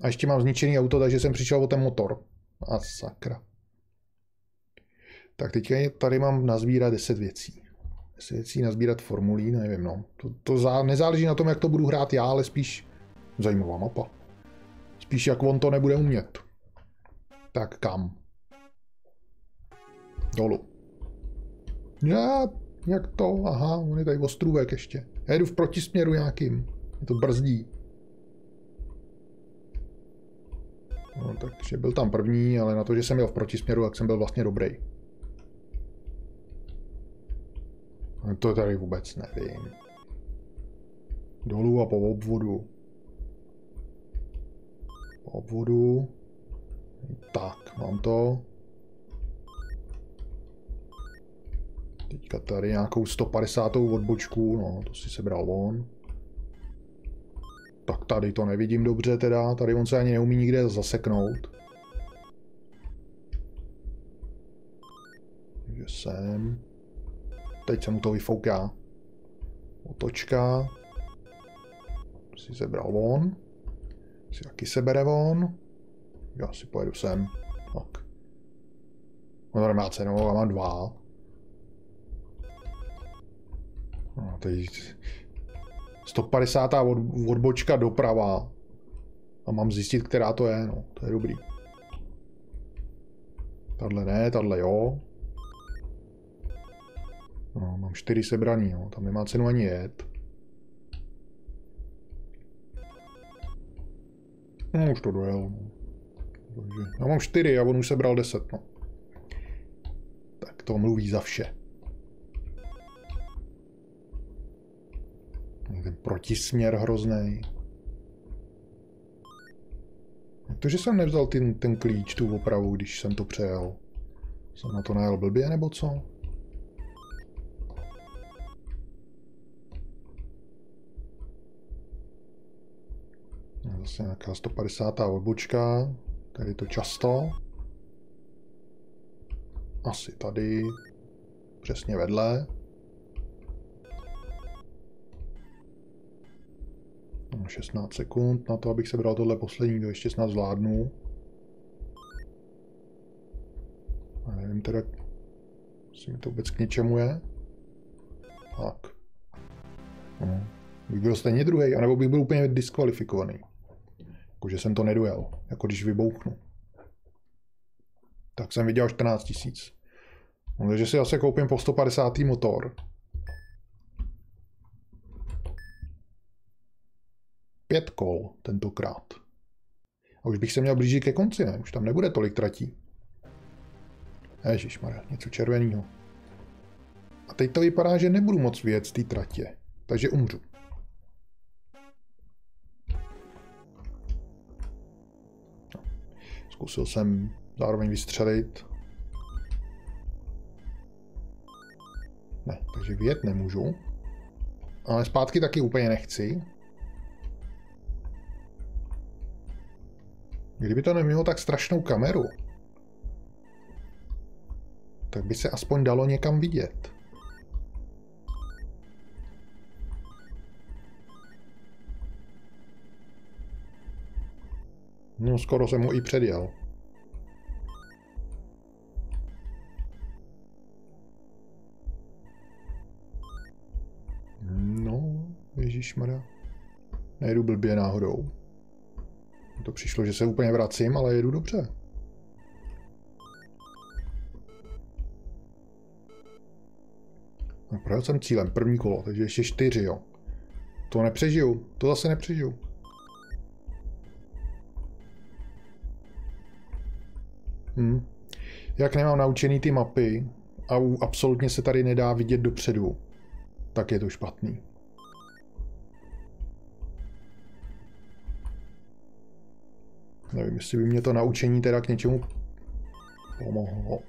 A ještě mám zničený auto, takže jsem přišel o ten motor. A sakra. Tak teďka tady mám nazbírat 10 věcí. 10 věcí nazbírat formulí, nevím no. To, to zá, nezáleží na tom, jak to budu hrát já, ale spíš zajímavá mapa. Spíš jak on to nebude umět. Tak kam? Dolu. Já, jak to? Aha, on je tady ostrůvek ještě. Já jedu v protisměru nějakým. Je to brzdí. No, takže byl tam první, ale na to, že jsem měl v protisměru, tak jsem byl vlastně dobrý. To tady vůbec nevím. Dolů a po obvodu. Po obvodu. Tak, mám to. Teďka tady nějakou 150. odbočku, no to si sebral on. Tak tady to nevidím dobře teda, tady on se ani neumí nikde zaseknout. Takže sem. Teď se mu to vyfouká. Otočka. Si sebral on. Si taky sebere on. Já si pojedu sem. Tak. On nemá cenu, a mám dva. No, teď 150. Od, odbočka doprava. A mám zjistit, která to je, no, to je dobrý. Tadle ne, tadle jo. No, mám čtyři sebraný, no, tam nemá cenu ani jet. No, už to dojel. No. Takže, já mám čtyři a on už sebral deset, no. Tak to mluví za vše. Ten protisměr hrozný. To, že jsem nevzal ten, ten klíč, tu opravu, když jsem to přejel. Jsem na to najel blbě, nebo co? Zase nějaká 150. odbočka. Tady to často. Asi tady. Přesně vedle. Mám 16 sekund na to, abych sebral tohle poslední, to ještě snad zvládnu. A nevím teda, jestli mi to vůbec k něčemu je. Tak. No. Bych byl stejně druhý, anebo bych byl úplně diskvalifikovaný. Jakože jsem to nedojel, jako když vybouchnu. Tak jsem viděl 14 tisíc. No, takže si zase koupím po 150. motor. Pět kol tentokrát. A už bych se měl blížit ke konci, ne? Už tam nebude tolik tratí. Ježišmarja, něco červeného. A teď to vypadá, že nebudu moc věc z té tratě. Takže umřu. Zkusil jsem zároveň vystřelit. Ne, takže vyjet nemůžu. Ale zpátky taky úplně nechci. Kdyby to nemělo tak strašnou kameru, tak by se aspoň dalo někam vidět. No, skoro jsem ho i předjel. No, ježišmarja. Nejedu blbě náhodou. To přišlo, že se úplně vracím, ale jedu dobře. No, projel jsem cílem, první kolo, takže ještě čtyři, jo. To nepřežiju, to zase nepřežiju. Hm. Jak nemám naučený ty mapy a absolutně se tady nedá vidět dopředu, tak je to špatný. Nevím, jestli by mě to naučení teda k něčemu pomohlo.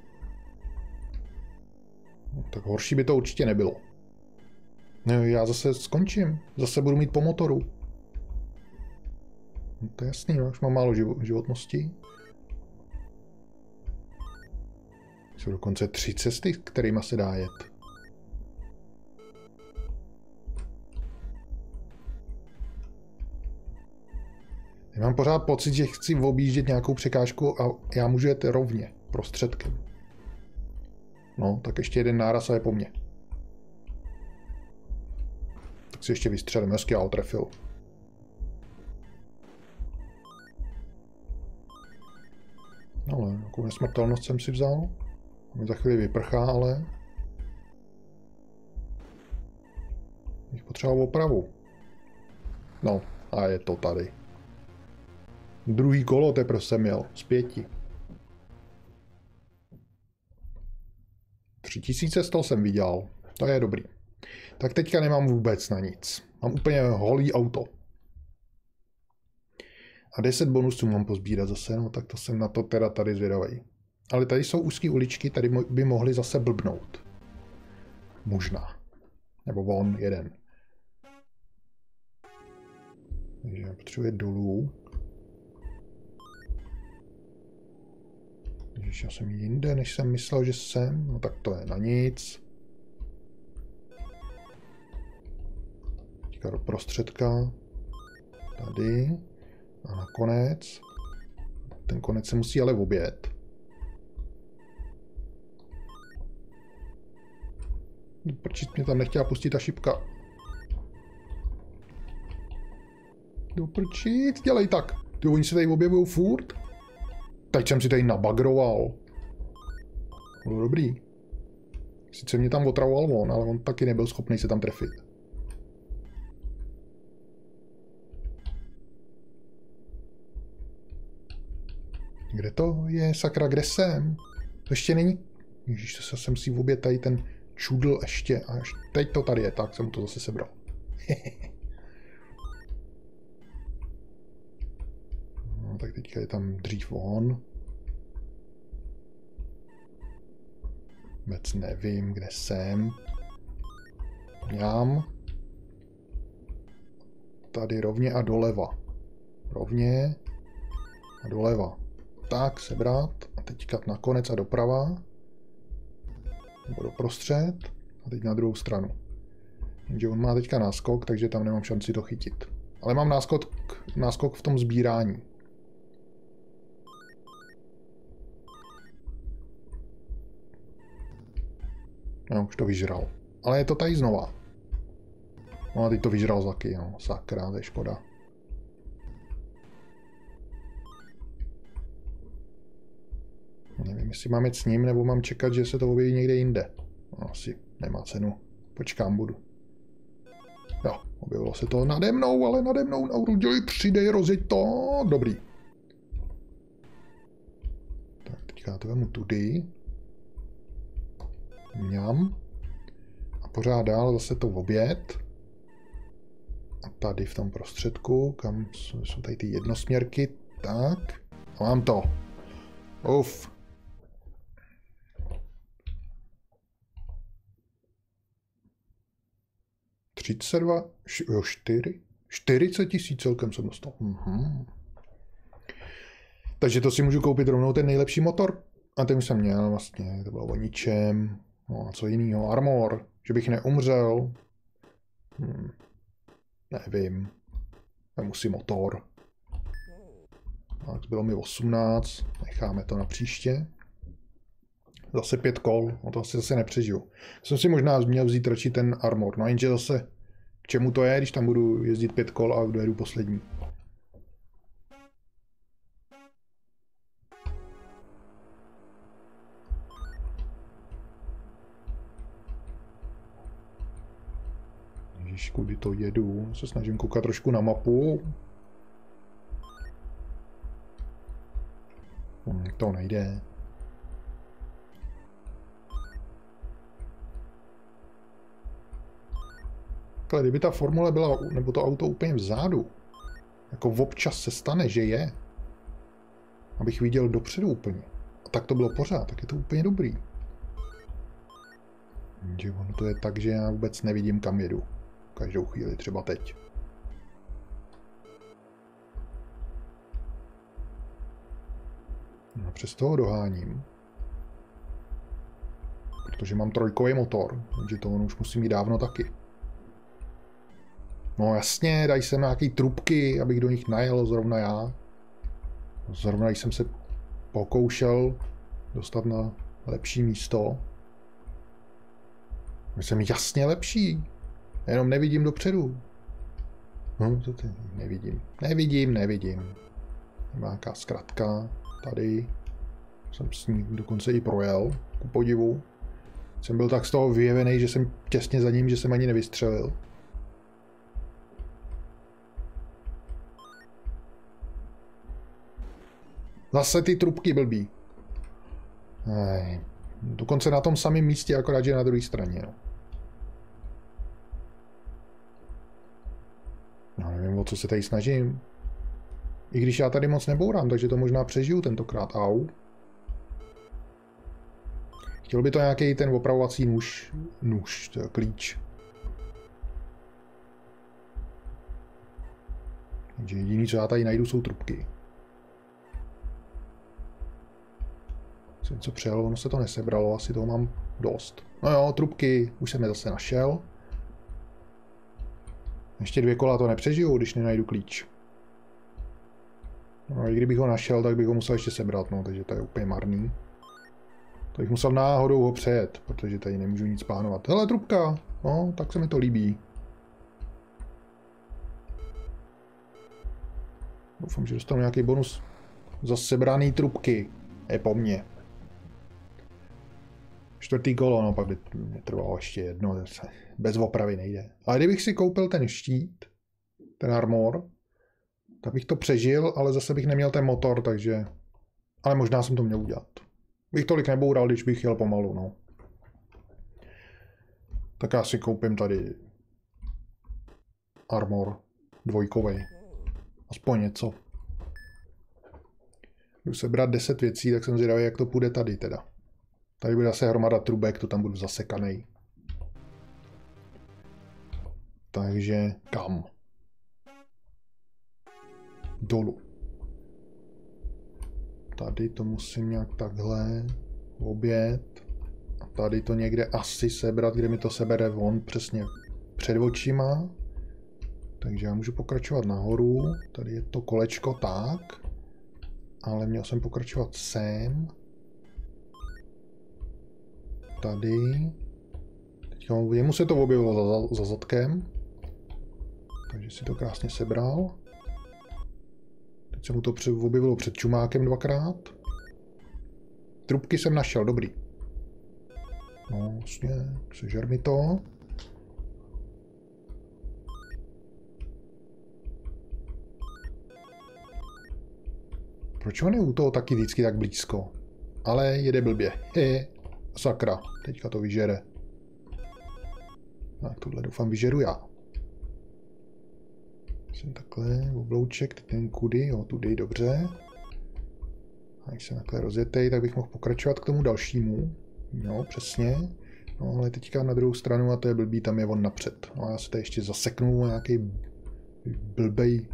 No, tak horší by to určitě nebylo. No, já zase skončím. Zase budu mít po motoru. No, to je jasný, no, už mám málo životnosti. Jsou dokonce tři cesty, kterými se dá jet. Já mám pořád pocit, že chci objíždět nějakou překážku a já můžu jet rovně, prostředkem. No, tak ještě jeden náraz a je po mně. Tak si ještě vystřelím, hezky já trefil. No, ale jakou nesmrtelnost jsem si vzal. Mi za chvíli vyprchá, ale... Bych potřeboval opravu. No, a je to tady. Druhý kolo teprve jsem měl, z pěti. Tři tisíce sto jsem viděl, to je dobrý. Tak teďka nemám vůbec na nic. Mám úplně holý auto. A 10 bonusů mám pozbírat zase, no tak to jsem na to teda tady zvědavý. Ale tady jsou úzké uličky, tady by mohly zase blbnout. Možná. Nebo on, jeden. Takže já potřebuji dolů. Ježiš, já jsem jinde, než jsem myslel, že jsem. No tak to je na nic. Teďka do prostředka. Tady. A nakonec. Ten konec se musí ale obět. Proč mě tam nechtěla pustit ta šipka? Do prčit, dělej tak. Ty oni se tady objevují furt? Teď jsem si tady nabagroval. Bylo dobrý. Sice mě tam otravoval on, ale on taky nebyl schopný se tam trefit. Kde to je, sakra, kde jsem? To ještě není... Ježíš, to se musí obět tady ten čudl ještě a až teď to tady je, tak jsem to zase sebral. (laughs) no, tak teďka je tam dřív on. Vůbec nevím, kde jsem. Mňam. Tady rovně a doleva. Rovně a doleva. Tak, sebrat. A teďka nakonec a doprava nebo doprostřed a teď na druhou stranu. Jenže on má teďka náskok, takže tam nemám šanci to chytit. Ale mám náskok, náskok v tom sbírání. No, už to vyžral. Ale je to tady znova. No a teď to vyžral taky, no. Sakra, to je škoda. Nevím, jestli mám jít s ním, nebo mám čekat, že se to objeví někde jinde. No, asi nemá cenu. Počkám, budu. Jo, objevilo se to nade mnou, ale nade mnou na udělej, přidej, rozjeď to. Dobrý. Tak, teďka to vemu tudy. Mňam. A pořád dál zase to v oběd. A tady v tom prostředku, kam jsou tady ty jednosměrky. Tak. A mám to. Uf. 32, jo, 4, 40 tisíc celkem jsem dostal. Mhm. Takže to si můžu koupit rovnou ten nejlepší motor. A ten jsem měl vlastně, to bylo o ničem. No a co jiného, armor, že bych neumřel. Hmm. Nevím. Vemu si motor. Tak bylo mi 18, necháme to na příště. Zase pět kol, no to asi zase nepřežiju. Jsem si možná měl vzít radši ten armor, no jenže zase k čemu to je, když tam budu jezdit pět kol a dojedu poslední. Ježiš, kudy to jedu? Se snažím koukat trošku na mapu. Hm, to nejde. Takhle, kdyby ta formule byla, nebo to auto úplně vzadu, jako občas se stane, že je, abych viděl dopředu úplně. A tak to bylo pořád, tak je to úplně dobrý. Že ono to je tak, že já vůbec nevidím, kam jedu. Každou chvíli, třeba teď. No přes toho doháním. Protože mám trojkový motor, takže to on už musí mít dávno taky. No jasně, dají se nějaký trubky, abych do nich najel zrovna já. Zrovna jsem se pokoušel dostat na lepší místo. Jsem jasně lepší. Jenom nevidím dopředu. No, to ty, nevidím. Nevidím, nevidím. Nějaká zkratka tady. Jsem s ní dokonce i projel, ku podivu. Jsem byl tak z toho vyjevený, že jsem těsně za ním, že jsem ani nevystřelil. Zase ty trubky blbý. Ej, dokonce na tom samém místě, akorát, že na druhé straně. No. Já nevím, o co se tady snažím. I když já tady moc nebourám, takže to možná přežiju tentokrát. Au. Chtěl by to nějaký ten opravovací nůž. Nůž, to je klíč. Takže jediný, co já tady najdu, jsou trubky. Jsem něco přijel, ono se to nesebralo, asi toho mám dost. No jo, trubky, už jsem je zase našel. Ještě dvě kola to nepřežiju, když nenajdu klíč. No i kdybych ho našel, tak bych ho musel ještě sebrat, no, takže to je úplně marný. To bych musel náhodou ho přejet, protože tady nemůžu nic plánovat. Hele, trubka, no, tak se mi to líbí. Doufám, že dostanu nějaký bonus za sebraný trubky. Je po mně. Čtvrtý kolo, no pak by mě trvalo ještě jedno, bez opravy nejde. Ale kdybych si koupil ten štít, ten armor, tak bych to přežil, ale zase bych neměl ten motor, takže... Ale možná jsem to měl udělat. Bych tolik neboural, když bych jel pomalu, no. Tak já si koupím tady armor dvojkovej. Aspoň něco. Jdu se brát 10 věcí, tak jsem zvědavý, jak to půjde tady teda. Tady bude zase hromada trubek, to tam budu zasekanej. Takže kam? Dolu. Tady to musím nějak takhle obět. A tady to někde asi sebrat, kde mi to sebere von přesně před očima. Takže já můžu pokračovat nahoru. Tady je to kolečko tak. Ale měl jsem pokračovat sem. Tady. Teďka jemu se to objevilo za, za zadkem. Takže si to krásně sebral. Teď se mu to objevilo před čumákem dvakrát. Trubky jsem našel, dobrý. No, vlastně, sežer mi to. Proč on je u toho taky vždycky tak blízko? Ale jede blbě. Sakra, teďka to vyžere. Tak tohle doufám vyžeru já. Jsem takhle, oblouček, ten kudy, jo, tudy, dobře. A když se takhle rozjetej, tak bych mohl pokračovat k tomu dalšímu. Jo, přesně. No, ale teďka na druhou stranu, a to je blbý, tam je on napřed. No já se tady ještě zaseknu nějaký blbej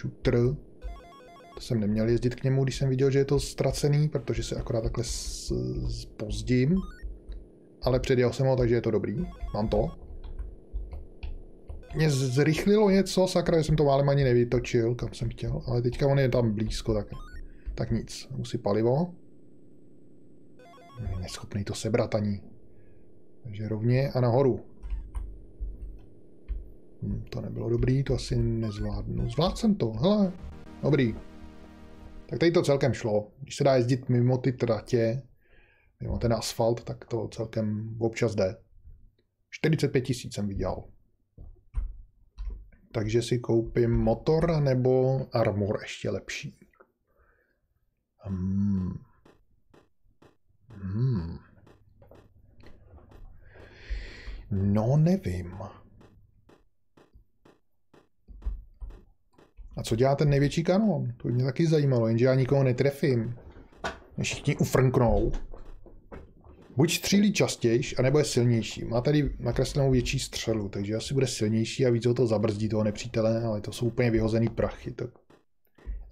shooter. Jsem neměl jezdit k němu, když jsem viděl, že je to ztracený, protože se akorát takhle pozdím. Ale předjel jsem ho, takže je to dobrý. Mám to. Mě zrychlilo něco, sakra, že jsem to válem ani nevytočil, kam jsem chtěl. Ale teďka on je tam blízko, tak, tak nic. Musí palivo. Neschopný to sebrat ani. Takže rovně a nahoru. Hm, to nebylo dobrý, to asi nezvládnu. Zvládl jsem to, hele, dobrý. Tak tady to celkem šlo. Když se dá jezdit mimo ty tratě, mimo ten asfalt, tak to celkem občas jde. 45 tisíc jsem vydělal. Takže si koupím motor nebo armor ještě lepší. Hmm. Hmm. No, nevím. A co dělá ten největší kanon? To mě taky zajímalo, jenže já nikoho netrefím. Všichni ufrnknou. Buď střílí častěji, anebo je silnější. Má tady nakreslenou větší střelu, takže asi bude silnější a víc ho to zabrzdí toho nepřítele, ale to jsou úplně vyhozený prachy. Tak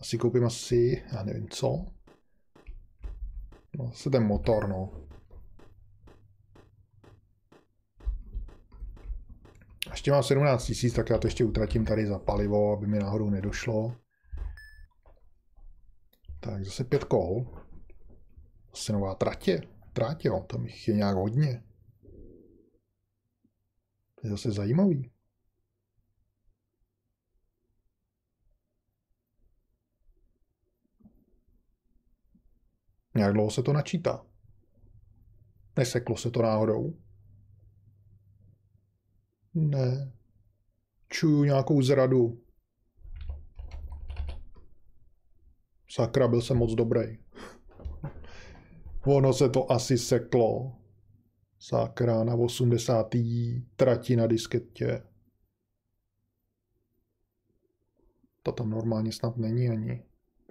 asi koupím asi, já nevím co. No, zase ten motor, no. Ještě mám 17 tisíc, tak já to ještě utratím tady za palivo, aby mi náhodou nedošlo. Tak zase pět kol. Zase nová tratě. Trať, jo, tam jich je nějak hodně. To je zase zajímavý. Jak dlouho se to načítá? Neseklo se to náhodou? Ne. Čuju nějakou zradu. Sakra, byl jsem moc dobrý. Ono se to asi seklo. Sakra na 80. trati na disketě. To tam normálně snad není ani.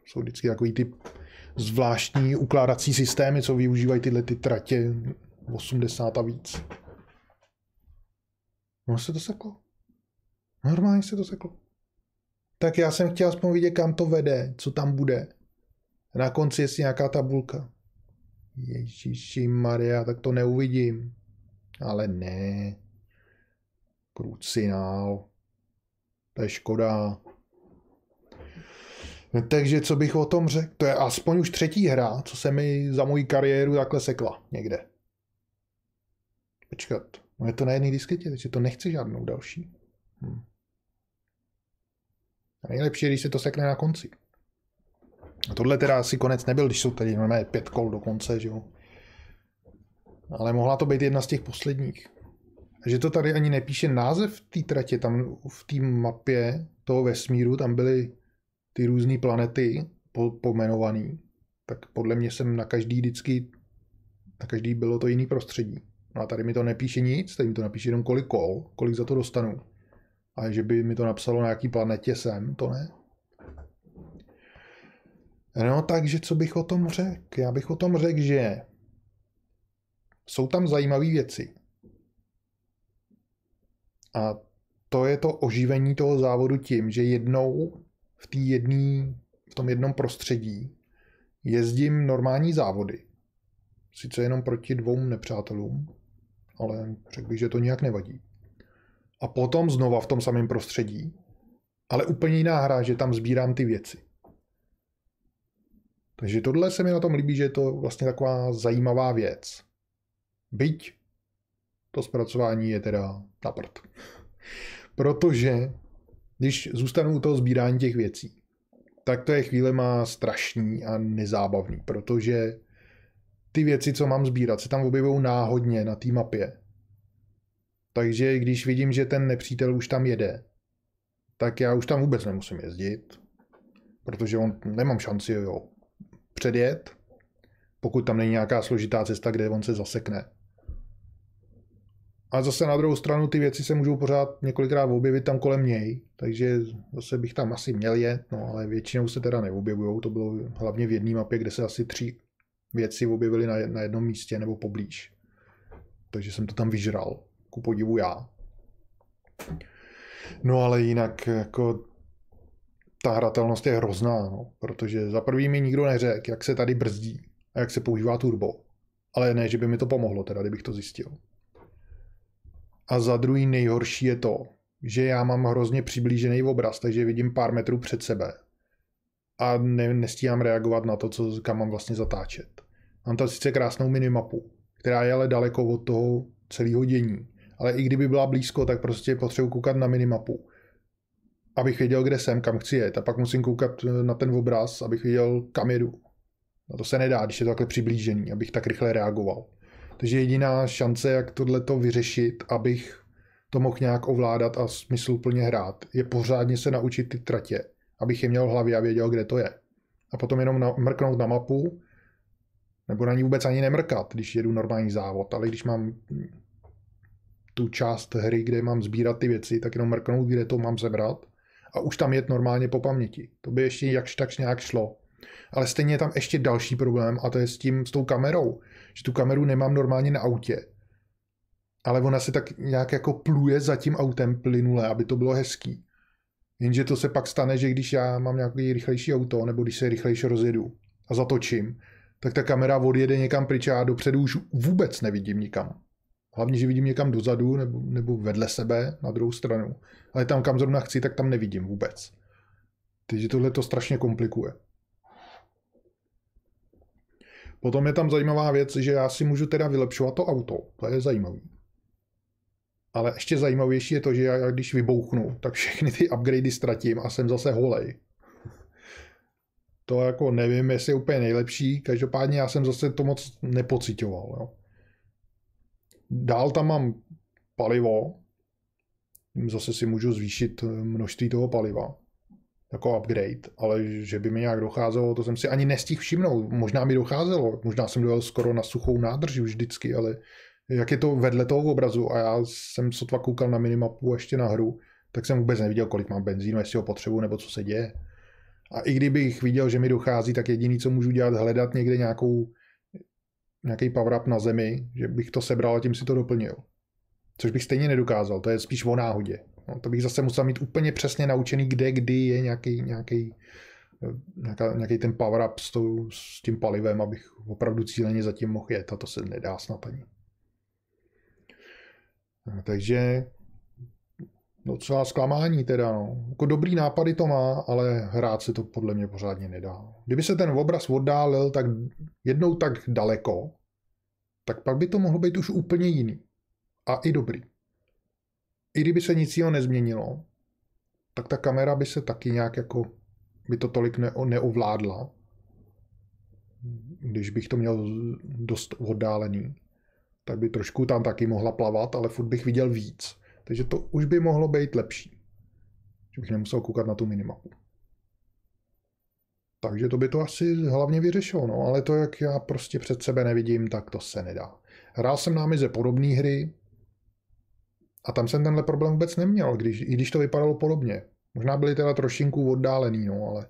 Jsou vždycky takový ty zvláštní ukládací systémy, co využívají tyhle ty tratě 80 a víc. No se to seklo. Normálně se to seklo. Tak já jsem chtěl aspoň vidět, kam to vede, co tam bude. Na konci je nějaká tabulka. Ježíši Maria, tak to neuvidím. Ale ne. Krucinál. To je škoda. Takže co bych o tom řekl? To je aspoň už třetí hra, co se mi za moji kariéru takhle sekla někde. Počkat, no je to na jedné disketě, takže to nechce žádnou další. Hm. A nejlepší je, když se to sekne na konci. A tohle teda asi konec nebyl, když jsou tady normálně pět kol do konce, že jo. Ale mohla to být jedna z těch posledních. A že to tady ani nepíše název té tratě, tam v té mapě toho vesmíru, tam byly ty různé planety po, pomenovaný, tak podle mě jsem na každý vždycky, na každý bylo to jiný prostředí. No a tady mi to nepíše nic, tady mi to napíše jenom kolik kol, kolik za to dostanu. A že by mi to napsalo na jaký planetě jsem, to ne. No takže co bych o tom řekl? Já bych o tom řekl, že jsou tam zajímavé věci. A to je to oživení toho závodu tím, že jednou v, tý jedný, v tom jednom prostředí jezdím normální závody. Sice jenom proti dvou nepřátelům, ale řekl bych, že to nějak nevadí. A potom znova v tom samém prostředí, ale úplně jiná hra, že tam sbírám ty věci. Takže tohle se mi na tom líbí, že je to vlastně taková zajímavá věc. Byť to zpracování je teda na prd. (laughs) Protože když zůstanu u toho sbírání těch věcí, tak to je chvíle má strašný a nezábavný, protože ty věci, co mám sbírat, se tam objevují náhodně na té mapě. Takže když vidím, že ten nepřítel už tam jede, tak já už tam vůbec nemusím jezdit, protože on nemám šanci jo, předjet, pokud tam není nějaká složitá cesta, kde on se zasekne. A zase na druhou stranu ty věci se můžou pořád několikrát objevit tam kolem něj, takže zase bych tam asi měl jet, no ale většinou se teda neobjevují. To bylo hlavně v jedné mapě, kde se asi tři věci objevily na, na jednom místě nebo poblíž. Takže jsem to tam vyžral, ku podivu já. No ale jinak jako ta hratelnost je hrozná, no, protože za prvý mi nikdo neřekl, jak se tady brzdí a jak se používá turbo. Ale ne, že by mi to pomohlo, teda, kdybych to zjistil. A za druhý nejhorší je to, že já mám hrozně přiblížený obraz, takže vidím pár metrů před sebe. A ne, nestíhám reagovat na to, co, kam mám vlastně zatáčet. Mám tam sice krásnou minimapu, která je ale daleko od toho celého dění. Ale i kdyby byla blízko, tak prostě potřebuji koukat na minimapu. Abych věděl, kde jsem, kam chci jet. A pak musím koukat na ten obraz, abych věděl, kam jedu. No to se nedá, když je to takhle přiblížený, abych tak rychle reagoval. Takže jediná šance, jak tohle to vyřešit, abych to mohl nějak ovládat a smysluplně hrát, je pořádně se naučit ty tratě, abych je měl v hlavě a věděl, kde to je. A potom jenom na, mrknout na mapu, nebo na ní vůbec ani nemrkat, když jedu normální závod, ale když mám tu část hry, kde mám sbírat ty věci, tak jenom mrknout, kde to mám sebrat a už tam jet normálně po paměti. To by ještě jakž tak nějak šlo. Ale stejně je tam ještě další problém a to je s tím, s tou kamerou že tu kameru nemám normálně na autě, ale ona se tak nějak jako pluje za tím autem plynule, aby to bylo hezký. Jenže to se pak stane, že když já mám nějaký rychlejší auto, nebo když se rychlejší rozjedu a zatočím, tak ta kamera odjede někam pryč a já dopředu už vůbec nevidím nikam. Hlavně, že vidím někam dozadu nebo, nebo vedle sebe na druhou stranu. Ale tam, kam zrovna chci, tak tam nevidím vůbec. Takže tohle to strašně komplikuje. Potom je tam zajímavá věc, že já si můžu teda vylepšovat to auto. To je zajímavý. Ale ještě zajímavější je to, že já když vybouchnu, tak všechny ty upgradey ztratím a jsem zase holej. To jako nevím, jestli je úplně nejlepší, každopádně já jsem zase to moc nepocitoval. Jo. Dál tam mám palivo, zase si můžu zvýšit množství toho paliva. jako upgrade, ale že by mi nějak docházelo, to jsem si ani nestihl všimnout. Možná mi docházelo, možná jsem dojel skoro na suchou nádrž už vždycky, ale jak je to vedle toho obrazu a já jsem sotva koukal na minimapu ještě na hru, tak jsem vůbec neviděl, kolik mám benzínu, jestli ho potřebuji nebo co se děje. A i kdybych viděl, že mi dochází, tak jediný, co můžu dělat, hledat někde nějakou, nějaký power up na zemi, že bych to sebral a tím si to doplnil. Což bych stejně nedokázal, to je spíš o náhodě. No, to bych zase musel mít úplně přesně naučený, kde, kdy je nějaký, nějaký, nějaká, nějaký ten power up s, tou, s tím palivem, abych opravdu cíleně zatím mohl jet a to se nedá snad ani. Takže docela zklamání teda, no. Jako dobrý nápady to má, ale hrát se to podle mě pořádně nedá. Kdyby se ten obraz oddálil tak jednou tak daleko, tak pak by to mohlo být už úplně jiný. A i dobrý. I kdyby se nic jiného nezměnilo, tak ta kamera by se taky nějak jako, by to tolik ne, neovládla, když bych to měl dost oddálený, tak by trošku tam taky mohla plavat, ale furt bych viděl víc. Takže to už by mohlo být lepší. Že bych nemusel koukat na tu minimapu. Takže to by to asi hlavně vyřešilo, no, ale to, jak já prostě před sebe nevidím, tak to se nedá. Hrál jsem na mize podobné hry a tam jsem tenhle problém vůbec neměl, když, i když to vypadalo podobně. Možná byly teda trošinku oddálený, no, ale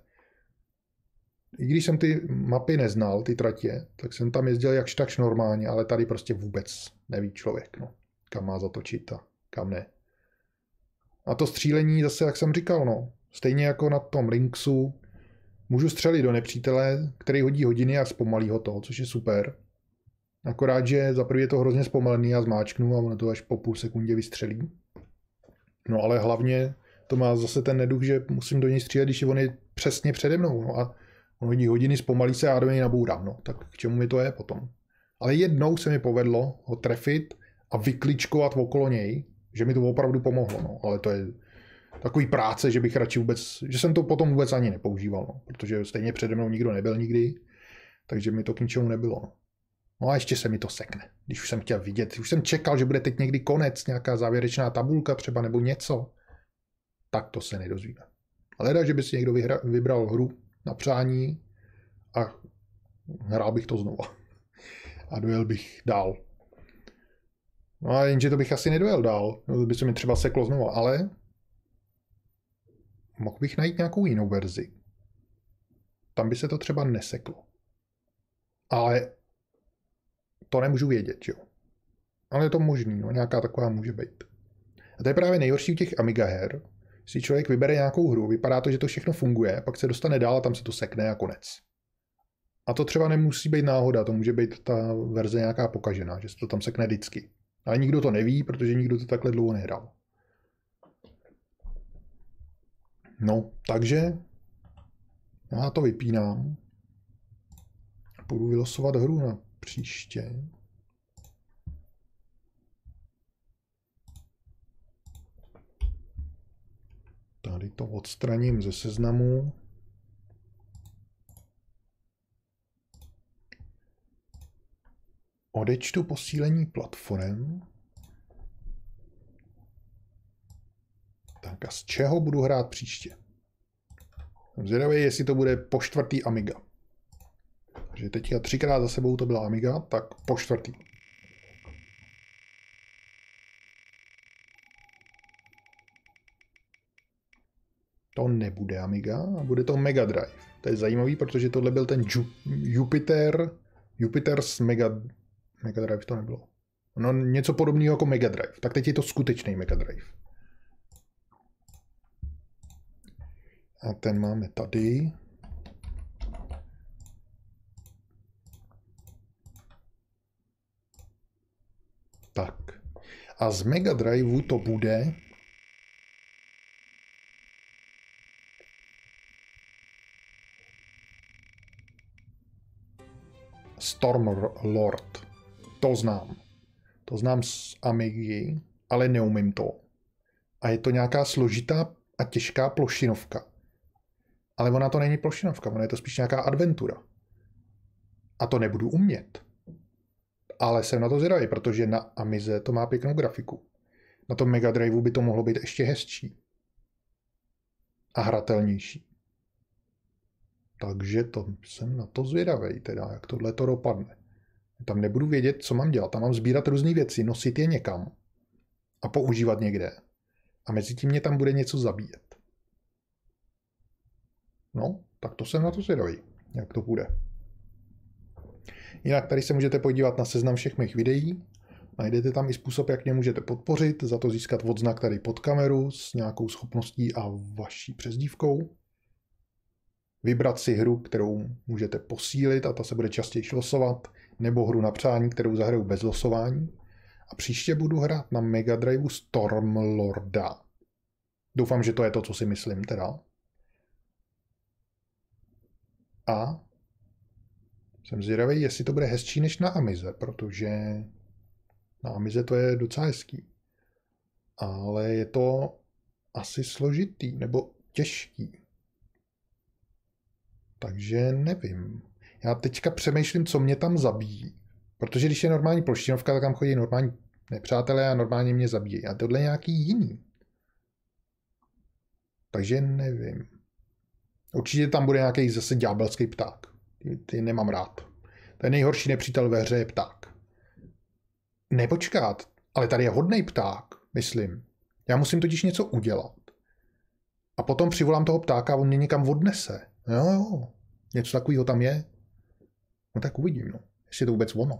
i když jsem ty mapy neznal, ty tratě, tak jsem tam jezdil jakž takž normálně, ale tady prostě vůbec neví člověk, no, kam má zatočit a kam ne. A to střílení zase, jak jsem říkal, no, stejně jako na tom Linksu, můžu střelit do nepřítele, který hodí hodiny a zpomalí ho to, což je super. Akorát, že za je to hrozně zpomalený a zmáčknu a ono to až po půl sekundě vystřelí. No ale hlavně to má zase ten neduch, že musím do něj střílet, když on je přesně přede mnou. No a on hodí hodiny, zpomalí se a já do něj nabourám. No, tak k čemu mi to je potom? Ale jednou se mi povedlo ho trefit a vykličkovat okolo něj, že mi to opravdu pomohlo. No. Ale to je takový práce, že bych radši vůbec, že jsem to potom vůbec ani nepoužíval, no. protože stejně přede mnou nikdo nebyl nikdy, takže mi to k ničemu nebylo. No. No a ještě se mi to sekne, když už jsem chtěl vidět. Už jsem čekal, že bude teď někdy konec, nějaká závěrečná tabulka třeba nebo něco. Tak to se nedozvíme. Ale da, že by si někdo vyhra, vybral hru na přání a hrál bych to znova. (laughs) A dojel bych dál. No a jenže to bych asi nedojel dál. No, by se mi třeba seklo znova, ale mohl bych najít nějakou jinou verzi. Tam by se to třeba neseklo. Ale to nemůžu vědět, jo. Ale je to možný, no, nějaká taková může být. A to je právě nejhorší u těch Amiga her. Si člověk vybere nějakou hru, vypadá to, že to všechno funguje, pak se dostane dál a tam se to sekne a konec. A to třeba nemusí být náhoda, to může být ta verze nějaká pokažená, že se to tam sekne vždycky. Ale nikdo to neví, protože nikdo to takhle dlouho nehrál. No, takže já to vypínám. Půjdu vylosovat hru na příště. Tady to odstraním ze seznamu. Odečtu posílení platform. Tak a z čeho budu hrát příště? Jsem zvědavý, jestli to bude po čtvrtý Amiga. Takže teďka třikrát za sebou to byla Amiga, tak po čtvrtý. To nebude Amiga, bude to Mega Drive. To je zajímavý, protože tohle byl ten Ju- Jupiter, Jupiter's Mega, Mega Drive to nebylo. No něco podobného jako Mega Drive. Tak teď je to skutečný Mega Drive. A ten máme tady. Tak. A z Mega Driveu to bude Storm Lord. To znám. To znám z Amigy, ale neumím to. A je to nějaká složitá a těžká plošinovka. Ale ona to není plošinovka, ona je to spíš nějaká adventura. A to nebudu umět. Ale jsem na to zvědavý, protože na Amize to má pěknou grafiku. Na tom Mega Driveu by to mohlo být ještě hezčí. A hratelnější. Takže to jsem na to zvědavý, teda, jak tohle to dopadne. Tam nebudu vědět, co mám dělat. Tam mám sbírat různé věci, nosit je někam a používat někde. A mezi tím mě tam bude něco zabíjet. No, tak to jsem na to zvědavý, jak to bude. Jinak tady se můžete podívat na seznam všech mých videí. Najdete tam i způsob, jak mě můžete podpořit, za to získat odznak tady pod kameru s nějakou schopností a vaší přezdívkou. Vybrat si hru, kterou můžete posílit a ta se bude častěji losovat, nebo hru na přání, kterou zahraju bez losování. A příště budu hrát na Mega Drive Stormlorda. Doufám, že to je to, co si myslím teda. A jsem zvědavý, jestli to bude hezčí než na Amize, protože na Amize to je docela hezký. Ale je to asi složitý nebo těžký. Takže nevím. Já teďka přemýšlím, co mě tam zabíjí. Protože když je normální ploštinovka, tak tam chodí normální nepřátelé a normálně mě zabíjí. A tohle je nějaký jiný. Takže nevím. Určitě tam bude nějaký zase ďábelský pták. Ty, ty nemám rád. Ten nejhorší nepřítel ve hře je pták. Nepočkat, ale tady je hodný pták, myslím. Já musím totiž něco udělat. A potom přivolám toho ptáka a on mě někam odnese. Jo, jo, něco takového tam je. No tak uvidím, no. jestli je to vůbec ono.